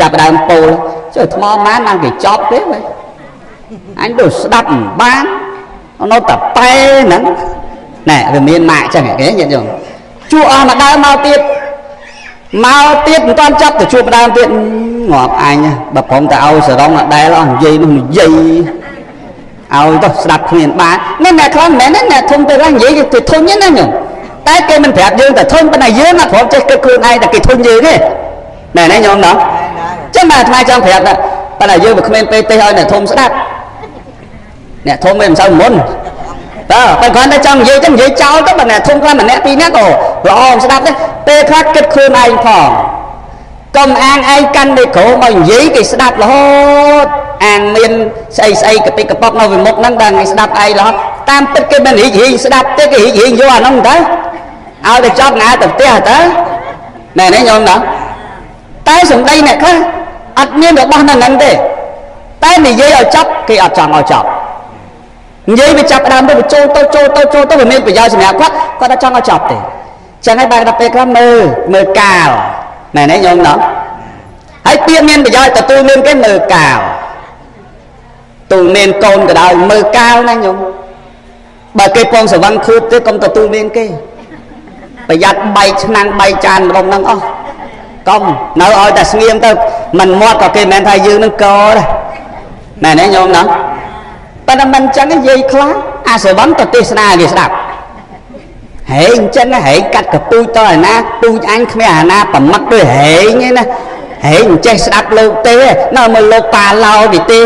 ចាប់ផ្ដើមពោលចុះថ្មម៉ានបានគេចប់ទេវិញអញទៅស្ដាប់មិនបាននៅតែប៉ែហ្នឹង ណែវាមានម៉ាក់ចឹងគេញាតិញោមជួអស់មកដើមមកទៀតមកទៀតមិនតាន់ចាប់ទៅជួបដើមទៀតងាប់អញបើព្រមតែឲ្យសរងអដែលអស់និយាយនោះនិយាយឲ្យទៅស្ដាប់គ្មានបាននេះអ្នកខ្លះមិនមែនអ្នកធំទៅរះនិយាយទៅធុញណាញោមតែគេមិនប្រាប់យើងតែធុញប៉ុន្តែយើងណាព្រមចេះគិតខ្លួនឯងតែគេធុញយើងទេមែនទេញោមណោះចឹងមកអាត្មាចង់ប្រាប់ថាប៉ុន្តែយើងមិនគ្មានពេលទេឲ្យអ្នកធំស្ដាប់អ្នកធំមិនសូវមុន តើបើគ្រាន់តែចង់និយាយទៅនិយាយចោលទៅបើអ្នកធំខ្លះម្នាក់ពីរនាក់ក៏ល្អស្ដាប់ដែរពេលខ្លះគិតខ្លួនឯងផងកុំអាងឯងកាន់មីក្រូមកនិយាយគេស្ដាប់រហូតអាងមានស្អីស្អីកពិកកប៉ុកនៅវិមុខហ្នឹងដល់គេស្ដាប់ឯងរហូតតាមពិតគេមិនរីករាយស្ដាប់ទេគេរីករាយយកអាហ្នឹងទៅឲ្យទៅចប់ណាទៅផ្ទះទៅណែនេះញោមណាតែសំដីអ្នកខ្លះអត់មានរបស់នៅហ្នឹងទេតែនិយាយឲ្យចប់គេអត់ចង់ឲ្យចប់ និយាយវាចាប់ដើមទៅចូលទៅចូលទៅចូលទៅវាមានប្រយោជន៍សម្រាប់គាត់គាត់អត់ចង់ឲ្យចប់ទេចឹងហើយបែរដល់ពេលខ្លះមើលមើលកាលណែនេះញោមណោះហើយពាក្យមានប្រយោជន៍ទទួលមានគេមើលកាលទូលមានកូនក៏ដោយមើលកាលណាញោមបើគេពងសវឹងខូបទេកុំទទួលមានគេប្រយ័ត្នបែកឆ្នាំងបែកចានម្ដងហ្នឹងអស់កុំនៅឲ្យតែស្ងៀមទៅមិនមាត់ក៏គេមិនមែនថាយើងនឹងកដែរណែនេះញោមណោះ ប៉ុន្តែមិនអញ្ចឹងនិយាយខ្លះអាសវឹងទៅទេសនាគេស្ដាប់ហេអញ្ចឹងហេកាត់កពូចតឯណាពូចអញគ្មានអាណាប្រមឹកដូចហេងឯណាហេមិនចេះស្ដាប់លោកទេនៅមើលលោកប៉ាឡោវិទេ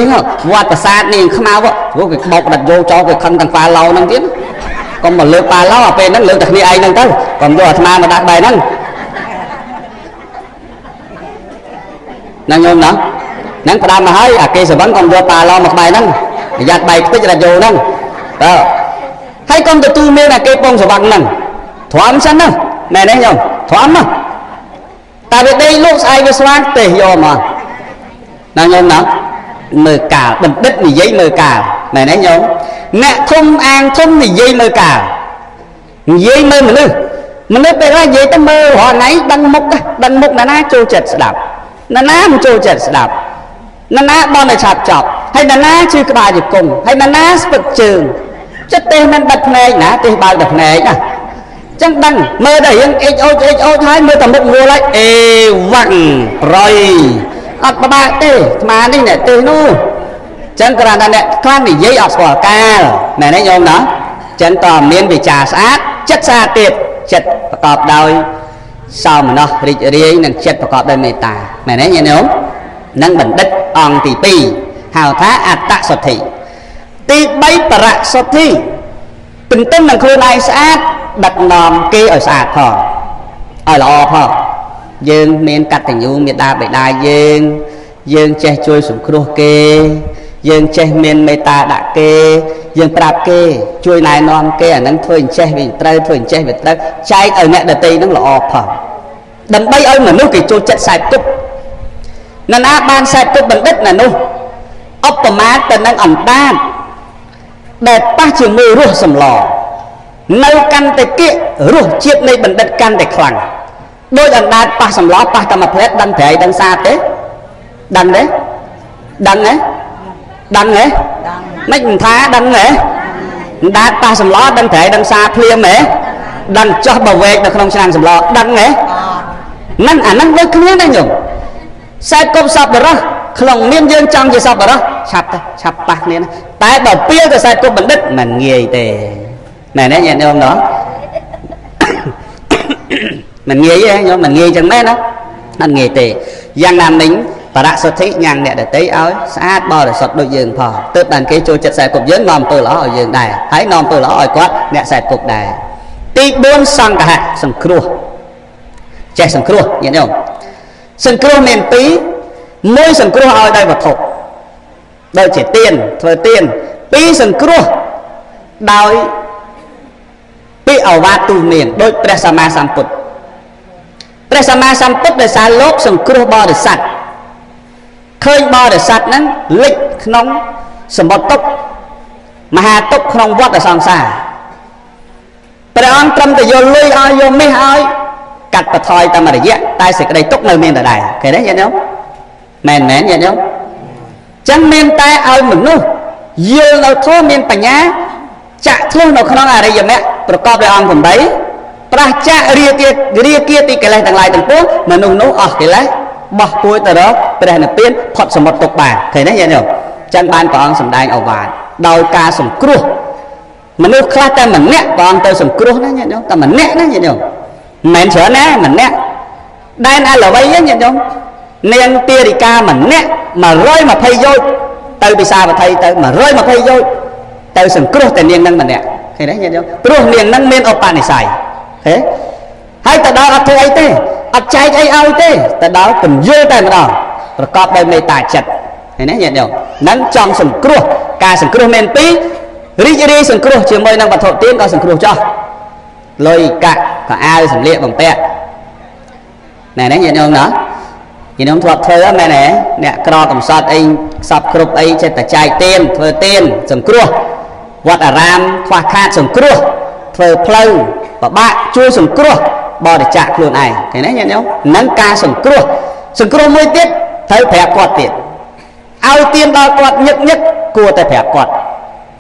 វត្តប្រាសាទនេះខ្មៅព្រោះគេបោកដាក់យកចោលគេខឹងទាំងប៉ាឡោហ្នឹងទៀតកុំមកលើកប៉ាឡោអាពេលហ្នឹងលើកតែគ្នាឯងហ្នឹងទៅកុំយកអាត្មាមកដាក់បែរហ្នឹងណាញោមណាហ្នឹងផ្ដាំមកហើយអាគេសវឹងកុំយកប៉ាឡោមកក្បែរហ្នឹង ប្រយ័ត្នបែកខ្ទេចរយោហ្នឹងតើហើយកុំទទួលមានអាគេពងសវឹងហ្នឹងទ្រាំសិនណាមែនទេញោមទ្រាំណាតែវាដេកលោកស្អែកវាស្វាងទេសយកមកណាញោមណាមើលកាលបណ្ឌិតនិយាយមើលកាលមែនទេញោមអ្នកធំអាងធំនិយាយមើលកាលនិយាយមើលមនុស្សមនុស្សពេលខ្លះនិយាយទៅមើលរាល់ថ្ងៃដឹងមុខដឹងមុខណាណាចូលចិត្តស្ដាប់ណាណាមិនចូលចិត្តស្ដាប់ណាណាបន់តែឆាប់ចប់ ហើយណាណាជឿក្បាលជង្គង់ហើយណាណាស្ពឹកជើងចិត្តទេមិនបិទភ្នែកណាទេបើកតែភ្នែកណាចឹងដឹងមើលតែរៀងអេចអូចអេចអូចហើយមើលតែមុខងួលហើយអេវ៉ាំងប្រយអត់ប្របាក់ទេស្មានេះអ្នកទេនោះចឹងគ្រាន់តែអ្នកខ្លាំងនិយាយអត់ស្គាល់កាលមែនទេញោមណាចឹងតើមានវិចារស្អាតចិត្តស្អាតទៀតចិត្តប្រកបដោយសោមនស្សរីករាយនិងចិត្តប្រកបដោយមេត្តាមែនទេញាតិញោមនឹងបណ្ឌិតអង្គទី2 ហៅថាអត្តសុទ្ធិទី3បរសុទ្ធិទន្ទឹមនឹងខ្លួនឯងស្អាតដឹកនាំគេឲ្យស្អាតផងឲ្យល្អផងយើងមានកតញ្ញូមេត្តាបិតាយើង យើងចេះជួយសង្គ្រោះគេ យើងចេះមានមេត្តាដាក់គេ យើងប្រាប់គេជួយណែនាំគេអានឹងធ្វើអញ្ចេះវាត្រូវធ្វើអញ្ចេះវាត្រូវចែកឲ្យអ្នកដតីនឹងល្អផងដើម្បីឲ្យមនុស្សគេចូលចិត្តខ្សែគប់នរណាបានខ្សែគប់បណ្ឌិតណានោះ ឧបមាទៅនឹងអណ្ដាតដែលប៉ះជាមួយរសសម្លនៅកាន់តែគៀករសជាតិនៃបណ្ឌិតកាន់តែខ្លាំងដោយអណ្ដាតប៉ះសម្លប៉ះតែមួយផ្លែដឹងត្រៃដឹងសាទេដឹងទេដឹងទេដឹងទេមិនមិនថាដឹងទេអណ្ដាតប៉ះសម្លដឹងត្រៃដឹងសាភ្លាមទេដឹងចោះបវែកនៅក្នុងឆ្នាំងសម្លដឹងទេហ្នឹងអាហ្នឹងដូចគ្នាដែរញោមខ្សែគប់សពបរោះ ក្នុងមានយើងចង់ជាសពបរោះឆាប់ទៅឆាប់ប៉ះគ្នាណាតែបើពៀលទៅខ្សែគប់បណ្ឌិតមិនងាយទេមែនទេញាតិញោមណោះមិនងាយទេញោមមិនងាយចឹងមែនណាមិនងាយទេយ៉ាងណាមិញបរសុទ្ធិញ៉ាំងអ្នកដតីឲ្យស្អាតបរិសុទ្ធដូចយើងផងទើបបានគេចូលចិត្តខ្សែគប់យើងនាំអំពើល្អឲ្យយើងដែរហើយនាំអំពើល្អឲ្យគាត់អ្នកខ្សែគប់ដែរទី4សង្កហៈសង្គ្រោះចេះសង្គ្រោះញាតិញោមសង្គ្រោះមានពីរ មួយសង្គ្រោះឲ្យដោយវត្ថុដូចជាទៀនធ្វើទៀនពីរសង្គ្រោះដោយពាក្យអវាទទូមានដូចព្រះសម្មាសម្ពុទ្ធព្រះសម្មាសម្ពុទ្ធដោយសារលោកសង្គ្រោះបរិស័ទឃើញបរិស័ទហ្នឹងលិចក្នុងសមុទ្រទុកមហាទុកក្នុងវដ្តសង្សារព្រះអង្គត្រឹមតែយកលុយឲ្យយកមាសឲ្យកាត់បន្ថយតាមរយៈតែសេចក្តីទុកនៅមានដដែលឃើញទេញាតិញោម មែនមែនញាតិញោមចឹងមានតែឲ្យមនុស្សយល់នៅធម៌មានបញ្ញាចាក់ធ្លុះនៅក្នុងអរិយមគ្គប្រកបដោយអង្គ8ប្រះចាក់រាគារាគាទីកិលេសទាំងឡាយទាំងពួងមនុស្សនោះអស់កិលេសបោះពួយទៅរកព្រះនិព្វានផុតសមុទ្រទុកបានឃើញទេញាតិញោមចឹងបានព្រះអង្គសម្ដែងអវាទដោយការសង្គ្រោះមនុស្សខ្លះតែម្នាក់ព្រះអង្គទៅសង្គ្រោះណាញាតិញោមតែម្នាក់ណាញាតិញោមមិនមែនច្រើនណាម្នាក់ដែនអលវ័យញាតិញោម នាងទារិកាម្នាក់120យោជទៅពិសាវត្ថីទៅ120យោជទៅសង្គ្រោះតែនាងនឹងម្នាក់ឃើញទេញាតិញោមព្រោះនាងនឹងមានឧបនិស្ស័យឃើញហើយទៅដល់អត់ធ្វើអីទេអត់ចែកអីឲ្យទេទៅដល់ពន្យល់តែម្ដងប្រកបដោយមេត្តាចិត្តឃើញទេញាតិញោមនឹងចង់សង្គ្រោះការសង្គ្រោះមានពីររីករាយសង្គ្រោះជាមួយនឹងវត្ថុទានក៏សង្គ្រោះចោះលុយកាក់ក៏អាវសម្លៀកបំពាក់ណែនេះញាតិញោមណា ញាតិញោមធ្លាប់ធ្វើមែនទេអ្នកក្រកំសត់អីខ្សប់គ្រប់អីចិត្តតែចែកទៀនធ្វើទៀនសង្គ្រោះវត្តអារាមខ្វះខាតសង្គ្រោះធ្វើផ្លូវពិបាកជួយសង្គ្រោះបរិច្ចាគខ្លួនឯងឃើញទេញាតិញោមនឹងការសង្គ្រោះសង្គ្រោះមួយទៀតត្រូវប្រាប់គាត់ទៀតឲ្យទៀនដល់គាត់ញឹកញឹកគួរតែប្រាប់គាត់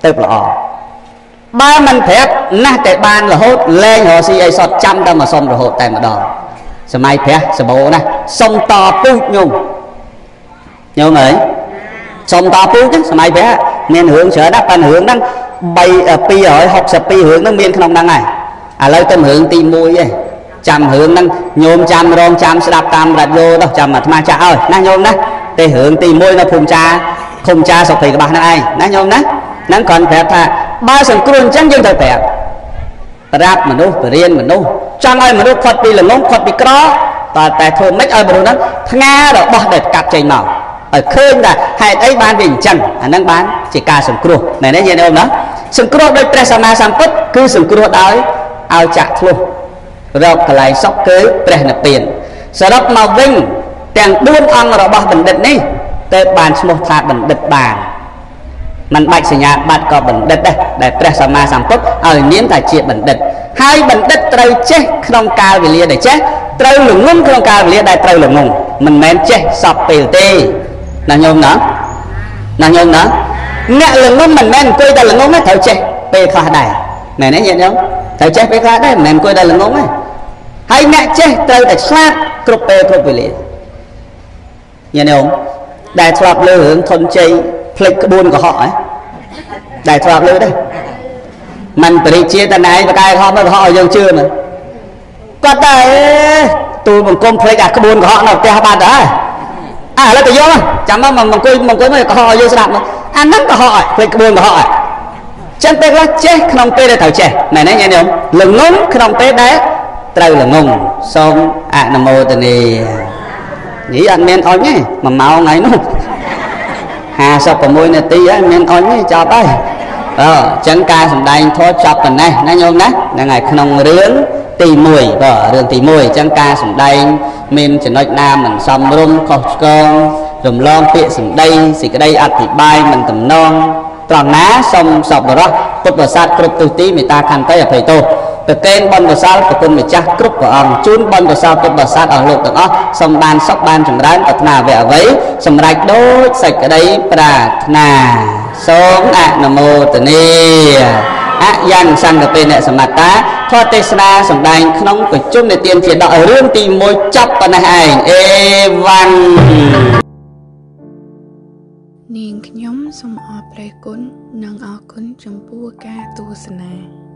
ទៅល្អបើមិនប្រាប់ណាស់តែបានរហូតលែងរកស៊ីអីសតចាំតែមកសុំរហូតតែម្ដង សម័យព្រះសបោណាសុំតពូជញោមញោមអើយសុំតពូជសម័យព្រះមានរឿងច្រើនណាស់ប៉ិនរឿងហ្នឹង3 262រឿងហ្នឹងមានក្នុងហ្នឹងហើយឥឡូវទៅរឿងទី1ឯងចាំរឿងហ្នឹងញោមចាំរងចាំស្ដាប់តាមរ៉ាឌីយ៉ូទៅចាំអាត្មាចាស់អើយណាញោមណាទេរឿងទី1នៅភូមិចាឃុំចាសុភ័យក្បាស់ហ្នឹងឯងណាញោមណាហ្នឹងគ្រាន់ប្រាប់ថាបើសង្គ្រោះអញ្ចឹងយើងត្រូវប្រាប់ ប្រាប់មនុស្សបរៀនមនុស្សចង់ឲ្យមនុស្សផុតពីល្ងងផុតពីក្រតើតែធ្វើម៉េចឲ្យមនុស្សហ្នឹងផ្ងារបស់ដែលកាត់ចេញមកឲ្យឃើញថាហេតុអីបានវាអញ្ចឹងអាហ្នឹងបានជាការសង្គ្រោះមែនទេញាតិញោមណាសង្គ្រោះដោយព្រះសម្មាសម្ពុទ្ធគឺសង្គ្រោះដោយឲ្យចាក់ធ្លុះរកកន្លែងសុខគឺព្រះនិព្វានសរុបមកវិញទាំង4អង្គរបស់បណ្ឌិតនេះទៅបានឈ្មោះថាបណ្ឌិតបាន มันបាច់សញ្ញាបត្រក៏បណ្ឌិតដែរដែលព្រះសម្មាសម្ពុទ្ធឲ្យនាមថាជាបណ្ឌិតហើយបណ្ឌិតត្រូវចេះក្នុងកាលវេលាដែលចេះត្រូវល្ងងក្នុងកាលវេលាដែលត្រូវល្ងងមិនមែនចេះសពពេលទេណាញោមណាណាញោមណាអ្នកល្ងងមិនមែនអង្គុយតែល្ងងទេត្រូវចេះពេលខ្លះដែរមែនទេញាតិញោមត្រូវចេះពេលខ្លះដែរមិនមែនអង្គុយតែល្ងងទេហើយអ្នកចេះត្រូវតែឆ្លាតគ្រប់ពេលគ្រប់វេលាញាតិញោមដែលធ្លាប់លើរឿងធនជ័យ ផ្លេចក្បួនកុហកហ៎ដែលធ្លាប់លើទេมันបរិជាតណៃបកាយខំទៅកុហកឲ្យយើងជឿមើលគាត់តែទូលបង្គំផ្លេចអាក្បួនកុហកនៅផ្ទះបាត់ហើយឥឡូវទៅយកចាំមកមកអង្គុយមកអង្គុយមកកុហកឲ្យយើងស្ដាប់មកអាហ្នឹងកុហកឲ្យភ្លេចក្បួនកុហកឲ្យចឹងពេលខ្លះចេះក្នុងពេលដែលត្រូវចេះមែនទេញាតិញោមល្ងងក្នុងពេលដែលត្រូវល្ងងសូមអនុមោទនាញីអត់មានអុញទេ1ម៉ោងហើយនោះ 56នាទីហើយមានអុញទេចប់ហើយអឺអញ្ចឹងការសម្ដែងធម៌ចប់ប៉ុណ្ណេះណាញោមណាហ្នឹងហើយក្នុងរឿងទី1បាទរឿងទី1អញ្ចឹងការសម្ដែង មានចំណុចណាមិនសមរម្យខុសឆ្គងរំលងពាក្យសម្ដីសេចក្តីអធិប្បាយមិនតំណងត្រង់ណាសូមសពបរោះពុទ្ធបរិស័ទគ្រប់ទិសទីមេត្តាខន្តីអភ័យទោស ប្រកេនបុណ្យកុសលប្រគុណម្ចាស់គ្រប់ព្រះអង្គជូនបុណ្យកុសលពុទ្ធបរិស័ទអស់លោកទាំងអស់សូមបានសុខបានចម្រើនប្រាថ្នាអ្វីអ្វីសម្រេចដូចសេចក្តីប្រាថ្នាសូមអនុមោទនាអយ៉ាងសង្កពេអ្នកសមត្តាធម៌ទេសនាសម្ដែងក្នុងប្រជុំនិទានជាដករឿងទី1ចប់ប៉ុណ្ណេះឯងអេវ៉ាន់នាងខ្ញុំសូមអរព្រេះគុណនិងអរគុណចំពោះការទស្សនា